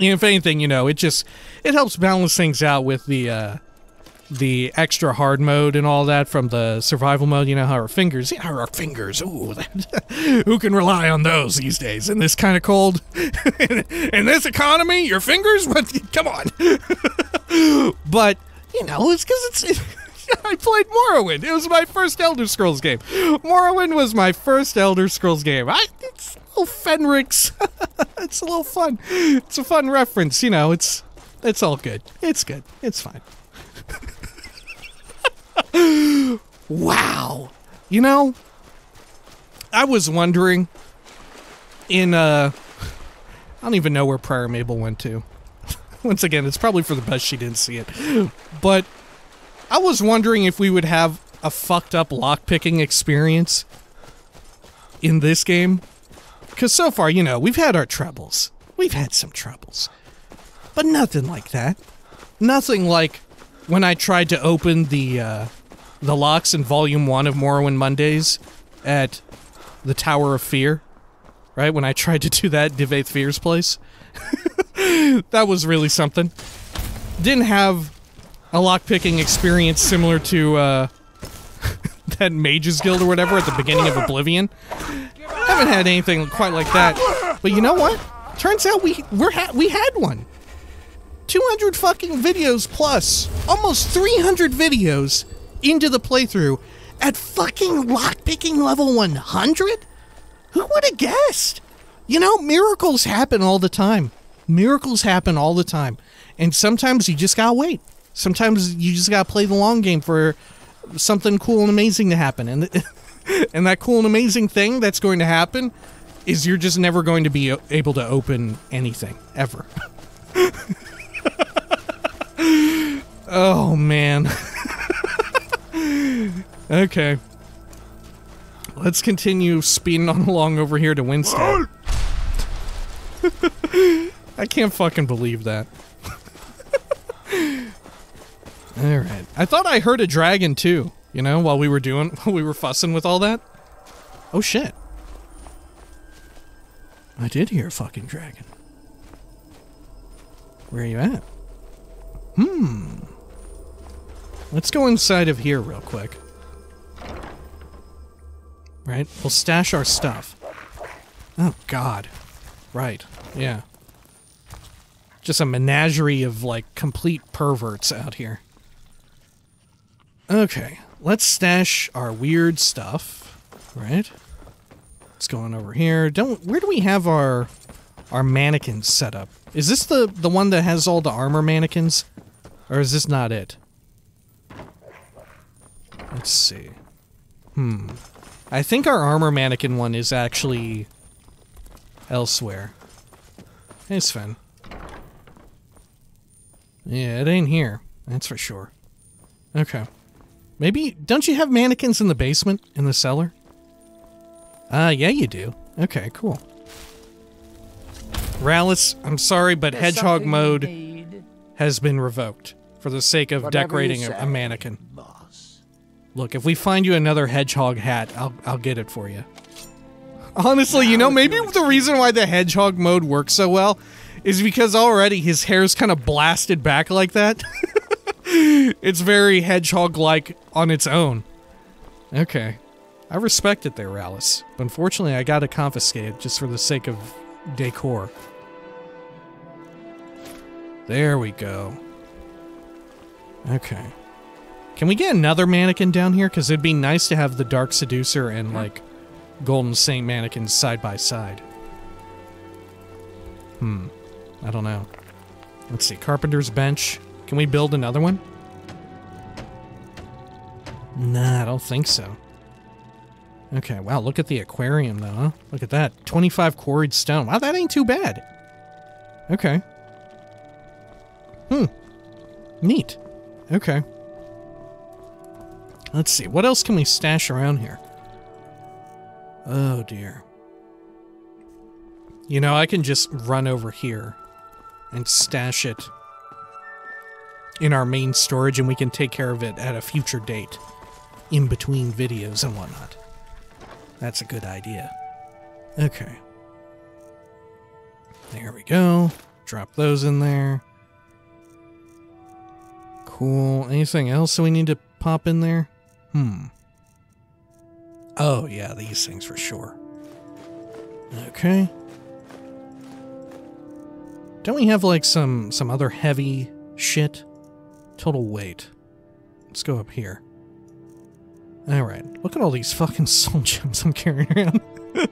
If anything, you know, it just it helps balance things out with the uh the extra hard mode and all that from the survival mode. You know how our fingers, yeah, our fingers. Ooh, who can rely on those these days in this kind of cold? in, this economy, your fingers? Come on. but you know, it's because it's. It, I played Morrowind. It was my first Elder Scrolls game. Morrowind was my first Elder Scrolls game. I, it's a little Fenric's. it's a little fun. It's a fun reference. You know, it's it's all good. It's good. It's fine. wow. You know, I was wondering in uh I don't even know where Prior Mabel went to. Once again, it's probably for the best she didn't see it. But I was wondering if we would have a fucked up lockpicking experience in this game. Cause so far, you know, we've had our troubles. We've had some troubles. But nothing like that. Nothing like when I tried to open the uh, the locks in Volume One of Morrowind Mondays at the Tower of Fear, right? When I tried to do that, Divayth Fyr's place, that was really something. Didn't have a lockpicking experience similar to uh, that Mages Guild or whatever at the beginning of Oblivion. Haven't had anything quite like that. But you know what? Turns out we we're ha- we had one. 200 fucking videos plus, almost 300 videos into the playthrough at fucking lockpicking level 100? Who would have guessed? You know, miracles happen all the time. Miracles happen all the time. And sometimes you just gotta wait. Sometimes you just gotta play the long game for something cool and amazing to happen. And, and that cool and amazing thing that's going to happen is you're just never going to be able to open anything, ever. oh man. okay. Let's continue speeding on along over here to Windstad. I can't fucking believe that. Alright. I thought I heard a dragon too, you know, while we were doing while we were fussing with all that. Oh shit. I did hear a fucking dragon. Where are you at? Hmm. let's go inside of here real quick. Right? We'll stash our stuff. Oh, God. Right. Yeah. Just a menagerie of, like, complete perverts out here. Okay. Let's stash our weird stuff. Right? Let's go on over here. Don't. Where do we have our our mannequins set up? Is this the the one that has all the armor mannequins, or is this not it? Let's see. Hmm. I think our armor mannequin one is actually elsewhere. Hey, Sven. Yeah, it ain't here. That's for sure. Okay. Maybe, don't you have mannequins in the basement, in the cellar? Uh, yeah, you do. Okay, cool. Ralis, I'm sorry, but There's Hedgehog mode has been revoked for the sake of whatever decorating a, say, a mannequin. Boss. Look, if we find you another hedgehog hat, I'll I'll get it for you. Honestly, you know, maybe the reason why the hedgehog mode works so well is because already his hair's kind of blasted back like that. it's very hedgehog-like on its own. Okay. I respect it there, Alice. But unfortunately, I gotta confiscate it just for the sake of decor. There we go. Okay. Can we get another mannequin down here? Because it'd be nice to have the Dark Seducer and, like, Golden Saint mannequins side by side. Hmm. I don't know. Let's see. Carpenter's bench. Can we build another one? Nah, I don't think so. Okay, wow, look at the aquarium, though, huh? Look at that. 25 quarried stone. Wow, that ain't too bad. Okay. Hmm. Neat. Okay. Let's see. What else can we stash around here? Oh, dear. You know, I can just run over here and stash it in our main storage, and we can take care of it at a future date in between videos and whatnot. That's a good idea. Okay. There we go. Drop those in there. Cool. Anything else we need to pop in there? Hmm. Oh, yeah, these things for sure. Okay. Don't we have like some some other heavy shit? Total weight. Let's go up here. Alright, look at all these fucking soul gems I'm carrying around.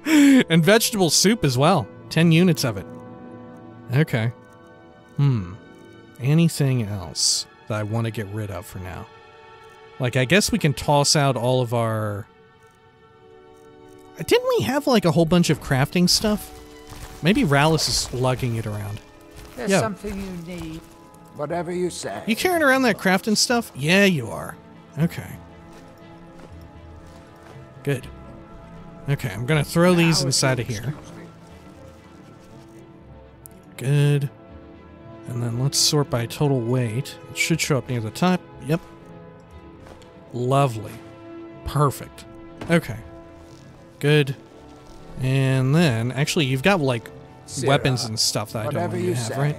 and vegetable soup as well. 10 units of it. Okay. Hmm. Anything else that I want to get rid of for now? Like, I guess we can toss out all of our. Didn't we have like a whole bunch of crafting stuff? Maybe Ralis is lugging it around. There's Yeah. something you need. Whatever you say. You carrying around that crafting stuff? Yeah, you are. Okay. Good. Okay, I'm gonna throw these Now, if inside of here. Good. And then let's sort by total weight. It should show up near the top. Yep. Lovely. Perfect. Okay. Good. And then, actually, you've got like weapons and stuff that I don't want you you to have, say, right?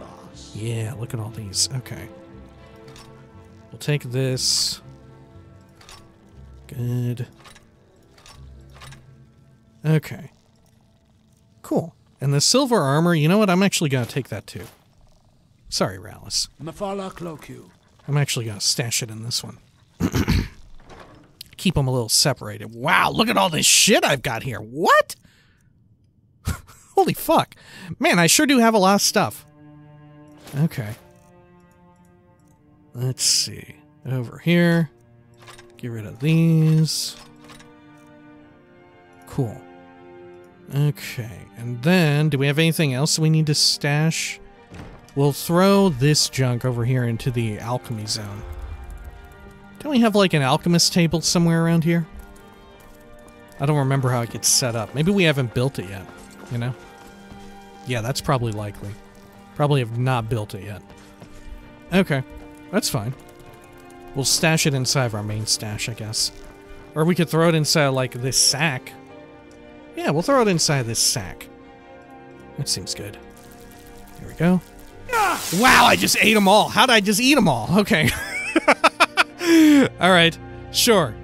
boss. Yeah, look at all these. Okay. We'll take this. Good. Okay. Cool. And the silver armor, you know what? I'm actually going to take that too. Sorry, Clocu. I'm actually going to stash it in this one. Keep them a little separated. Wow, look at all this shit I've got here. What? Holy fuck. Man, I sure do have a lot of stuff. Okay. Let's see. Over here. Get rid of these. Cool. Okay. And then, do we have anything else we need to stash? We'll throw this junk over here into the alchemy zone. Don't we have like an alchemist table somewhere around here? I don't remember how it gets set up. Maybe we haven't built it yet, you know? Yeah, that's probably likely. Probably have not built it yet. Okay, that's fine. We'll stash it inside of our main stash, I guess. Or we could throw it inside, like, this sack. Yeah, we'll throw it inside this sack. That seems good. There we go. Ah! Wow, I just ate them all. How'd I just eat them all? Okay. All right, sure.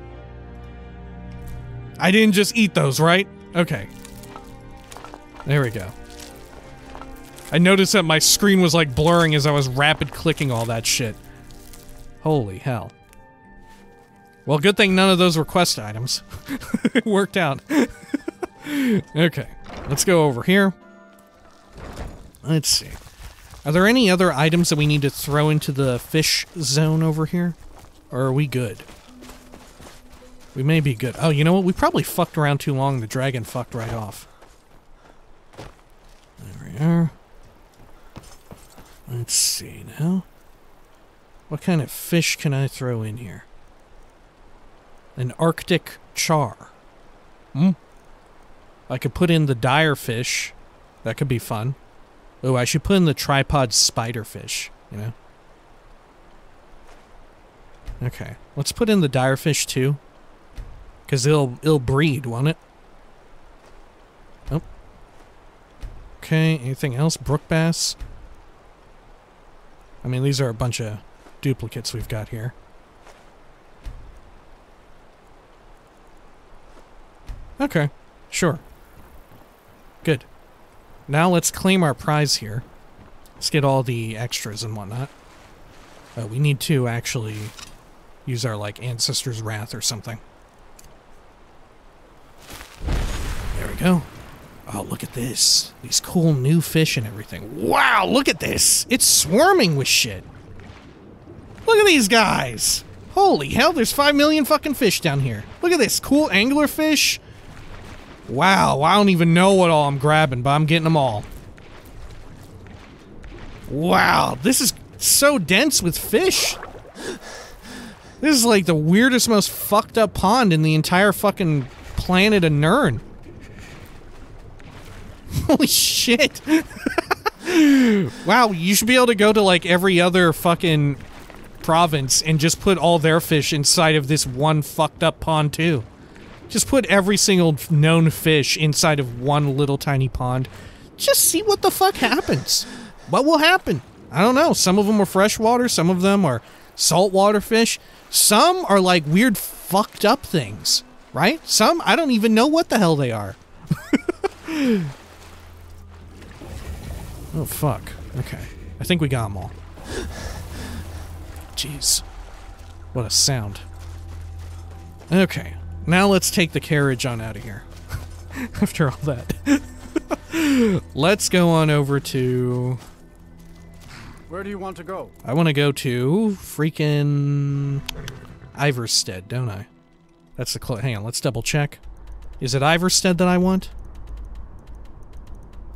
I didn't just eat those, right? Okay. There we go. I noticed that my screen was like blurring as I was rapid clicking all that shit. Holy hell. Well, good thing none of those were quest items. it worked out. okay, let's go over here. Let's see. Are there any other items that we need to throw into the fish zone over here? Or are we good? We may be good. Oh, you know what? We probably fucked around too long. The dragon fucked right off. There we are. Let's see now. What kind of fish can I throw in here? An Arctic char. Hmm. I could put in the dire fish. That could be fun. Oh, I should put in the tripod spiderfish, you know? Okay. Let's put in the dire fish too. Cause it'll it'll breed, won't it? Oh. Okay, anything else? Brook bass? I mean these are a bunch of duplicates we've got here. Okay, sure. Now let's claim our prize here. Let's get all the extras and whatnot. Uh, we need to actually use our, like, Ancestor's Wrath or something. There we go. Oh, look at this. These cool new fish and everything. Wow, look at this. It's swarming with shit. Look at these guys. Holy hell, there's 5 million fucking fish down here. Look at this. Cool anglerfish. Wow, I don't even know what all I'm grabbing, but I'm getting them all. Wow, this is so dense with fish. This is like the weirdest, most fucked up pond in the entire fucking planet of Nirn. Holy shit. wow, you should be able to go to like every other fucking province and just put all their fish inside of this one fucked up pond too. Just put every single known fish inside of one little tiny pond. Just see what the fuck happens. What will happen? I don't know. Some of them are freshwater, some of them are saltwater fish. Some are like weird fucked up things, right? Some I don't even know what the hell they are. oh fuck. Okay. I think we got them all. Jeez. What a sound. Okay. Now let's take the carriage on out of here. After all that. let's go on over to. Where do you want to go? I want to go to freaking Ivarstead, don't I? That's the cl- hang on. Let's double check. Is it Ivarstead that I want?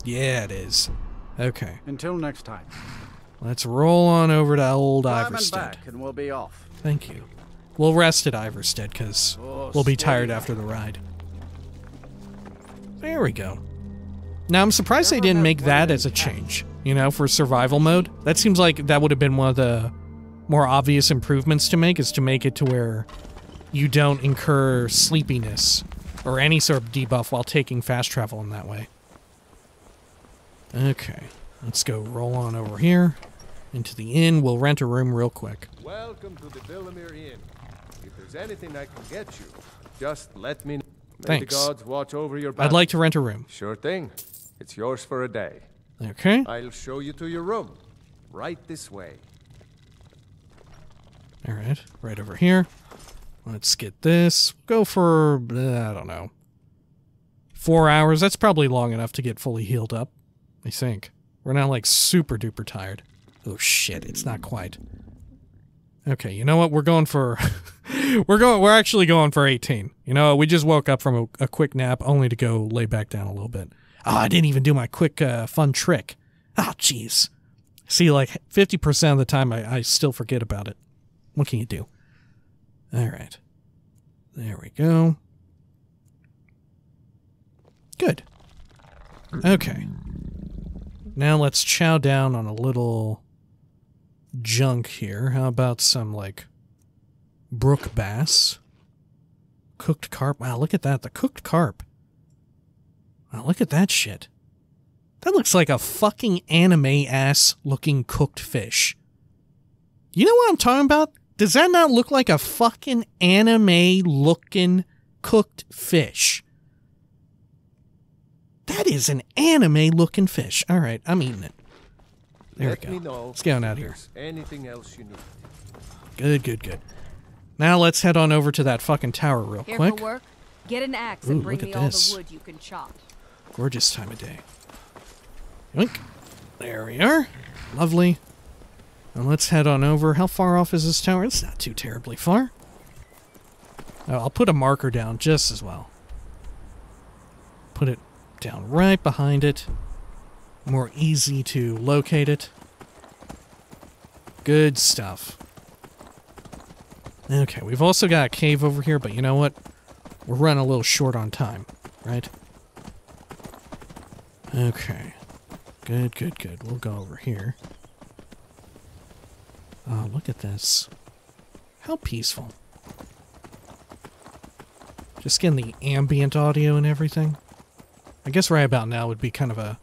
Yeah, it is. Okay, Until next time. let's roll on over to old and Ivarstead. back, and we'll be off. Thank you. We'll rest at Ivarstead because we'll be tired after the ride. There we go. Now I'm surprised they didn't make that as a change. You know, for survival mode. That seems like that would have been one of the more obvious improvements to make is to make it to where you don't incur sleepiness or any sort of debuff while taking fast travel in that way. Okay, let's go roll on over here into the inn. We'll rent a room real quick. Welcome to the Vilemyr Inn. If there's anything I can get you, just let me know. May Thanks. the gods watch over your back. I'd like to rent a room. Sure thing. It's yours for a day. Okay. I'll show you to your room. Right this way. All right, right over here. Let's get this. Go for uh, I don't know. Four hours. That's probably long enough to get fully healed up. I think we're not like super duper tired. Oh shit! It's not quite. Okay, you know what? We're going for. we're going. We're actually going for 18. You know, we just woke up from a, a quick nap, only to go lay back down a little bit. Oh, I didn't even do my quick uh, fun trick. Oh, jeez. See, like 50% of the time, I, I still forget about it. What can you do? All right. There we go. Good. Okay. Now let's chow down on a little junk here. How about some, like, brook bass? Cooked carp. Wow, look at that. The cooked carp. Wow, look at that shit. That looks like a fucking anime ass looking cooked fish. You know what I'm talking about? Does that not look like a fucking anime looking cooked fish? That is an anime looking fish. All right, I'm eating it. There Let we go. Let's get on out here. Anything else you need? Good, good, good. Now let's head on over to that fucking tower real Here quick. for work? Get an axe Ooh, and bring look me all this. the wood you can chop. Gorgeous time of day. Yoink. There we are. Lovely. And let's head on over. How far off is this tower? It's not too terribly far. Oh, I'll put a marker down just as well. Put it down right behind it. More easy to locate it. Good stuff. Okay, we've also got a cave over here, but you know what? We're running a little short on time, right? Okay. Good, good, good. We'll go over here. Oh, look at this. How peaceful. Just getting the ambient audio and everything. I guess right about now would be kind of a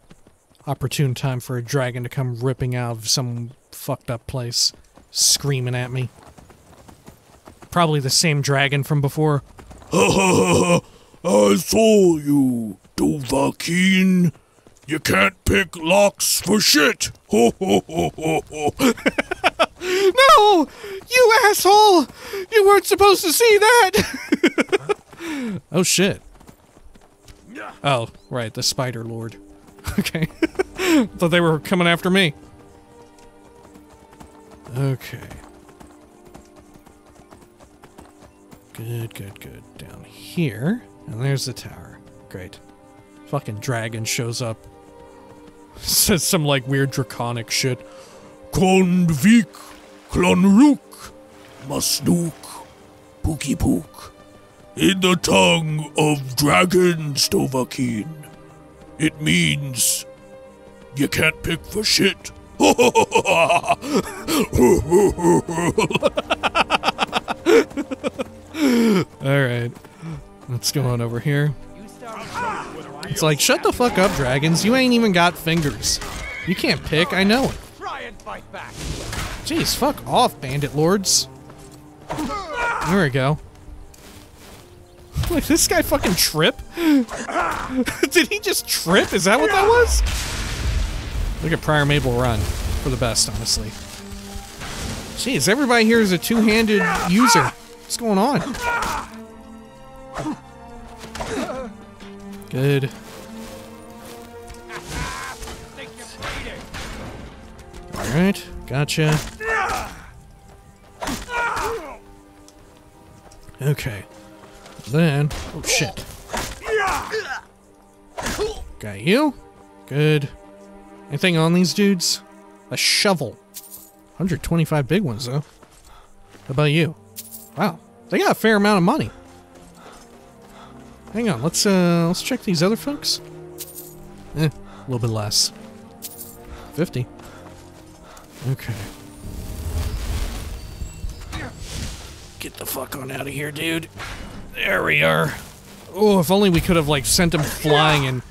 opportune time for a dragon to come ripping out of some fucked up place, screaming at me. Probably the same dragon from before. I saw you, Dovahkiin. You can't pick locks for shit. Ho ho ho ho ho. No! You asshole! You weren't supposed to see that! oh shit. Oh, right, the Spider Lord. Okay. Thought they were coming after me. Okay. Good, good, good. Down here. And there's the tower. Great. Fucking dragon shows up. Says some like weird draconic shit. Konvik, Klonruk, Masnuk, Pookie Pook. In the tongue of dragons, Dovahkiin, it means you can't pick for shit. Alright. Let's go on over here. It's like, shut the fuck up, dragons. You ain't even got fingers. You can't pick, I know it. Jeez, fuck off, bandit lords. There we go. Like, this guy fucking trip? Did he just trip? Is that what that was? Look at Prior Mabel run. For the best, honestly. Jeez, everybody here is a two-handed user. What's going on? Good. Alright, gotcha. Okay. Then, oh shit. Got you. Good. Anything on these dudes? A shovel. 125 big ones though. How about you? Wow, they got a fair amount of money. Hang on, let's uh let's check these other folks. Eh, a little bit less. 50. Okay. Get the fuck on out of here, dude. There we are. Oh, if only we could have like sent him flying and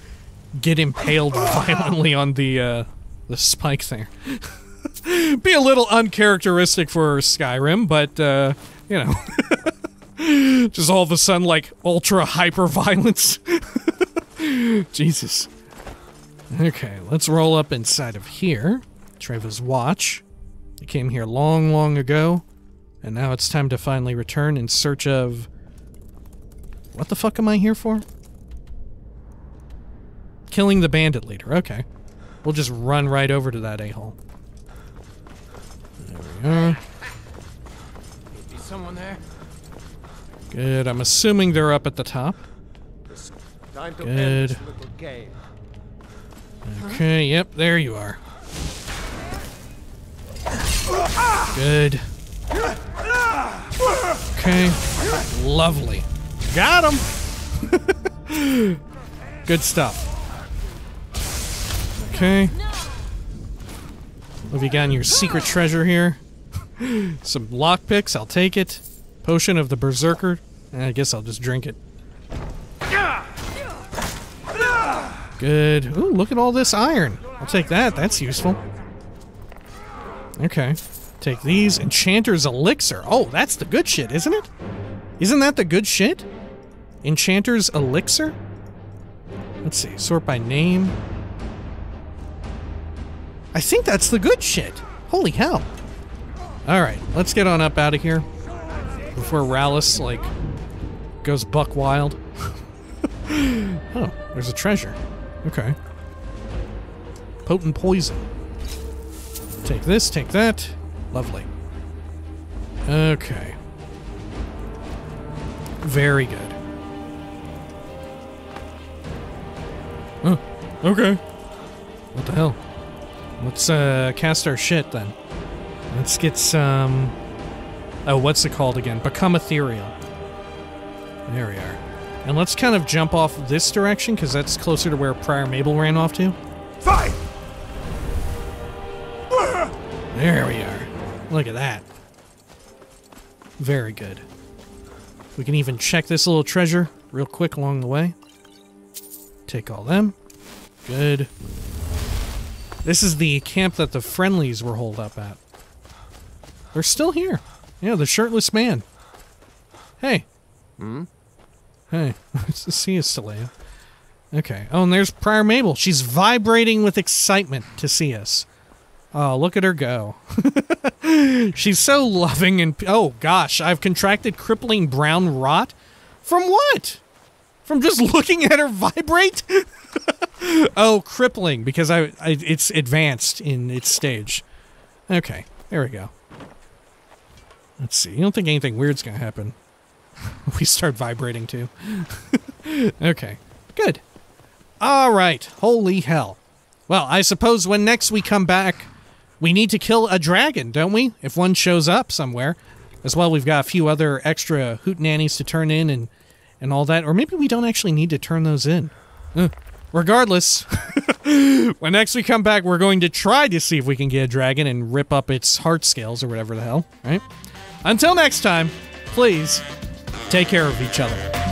get impaled violently on the uh the spike there. Be a little uncharacteristic for Skyrim, but uh, you know. Just all of a sudden like ultra hyper violence. Jesus. Okay, let's roll up inside of here. Treva's Watch. He came here long, long ago, and now it's time to finally return in search of. What the fuck am I here for? Killing the bandit leader. Okay. We'll just run right over to that a hole. There we are. Is someone there? Good. I'm assuming they're up at the top. Time to Good. end this game. Okay, yep, there you are. Good. Okay. Lovely. Got him. Good stuff. Okay. What have you got in your secret treasure here? Some lockpicks, I'll take it. Potion of the Berserker. Eh, I guess I'll just drink it. Good. Ooh, look at all this iron. I'll take that. That's useful. Okay. Take these. Enchanter's Elixir. Oh, that's the good shit, isn't it? Isn't that the good shit? Enchanter's Elixir? Let's see. Sort by name. I think that's the good shit. Holy hell. Alright, let's get on up out of here. Before Ralis, like, goes buck wild. oh, there's a treasure. Okay. Potent poison. Take this, take that. Lovely. Okay. Very good. Oh, okay. What the hell? Let's uh, cast our shit then. Let's get some. Oh, what's it called again? Become ethereal. There we are. And let's kind of jump off this direction because that's closer to where Prior Mabel ran off to. Fight! There we are. Look at that. Very good. We can even check this little treasure real quick along the way. Take all them. Good. This is the camp that the friendlies were holed up at. They're still here. Yeah, the shirtless man. Hey. Hmm? Hey. See you, Stalleo. Okay. Oh, and there's Prior Mabel. She's vibrating with excitement to see us. Oh, look at her go. She's so loving and. Oh, gosh. I've contracted crippling brown rot? From what? From just looking at her vibrate? oh, crippling, because I, I it's advanced in its stage. Okay, there we go. Let's see. You don't think anything weird's gonna happen? we start vibrating too. okay, good. All right. Holy hell. Well, I suppose when next we come back, we need to kill a dragon, don't we? If one shows up somewhere. As well, we've got a few other extra hootenannies to turn in and and all that. Or maybe we don't actually need to turn those in. Uh, regardless, when next we come back, we're going to try to see if we can get a dragon and rip up its heart scales or whatever the hell, right? Until next time, please take care of each other.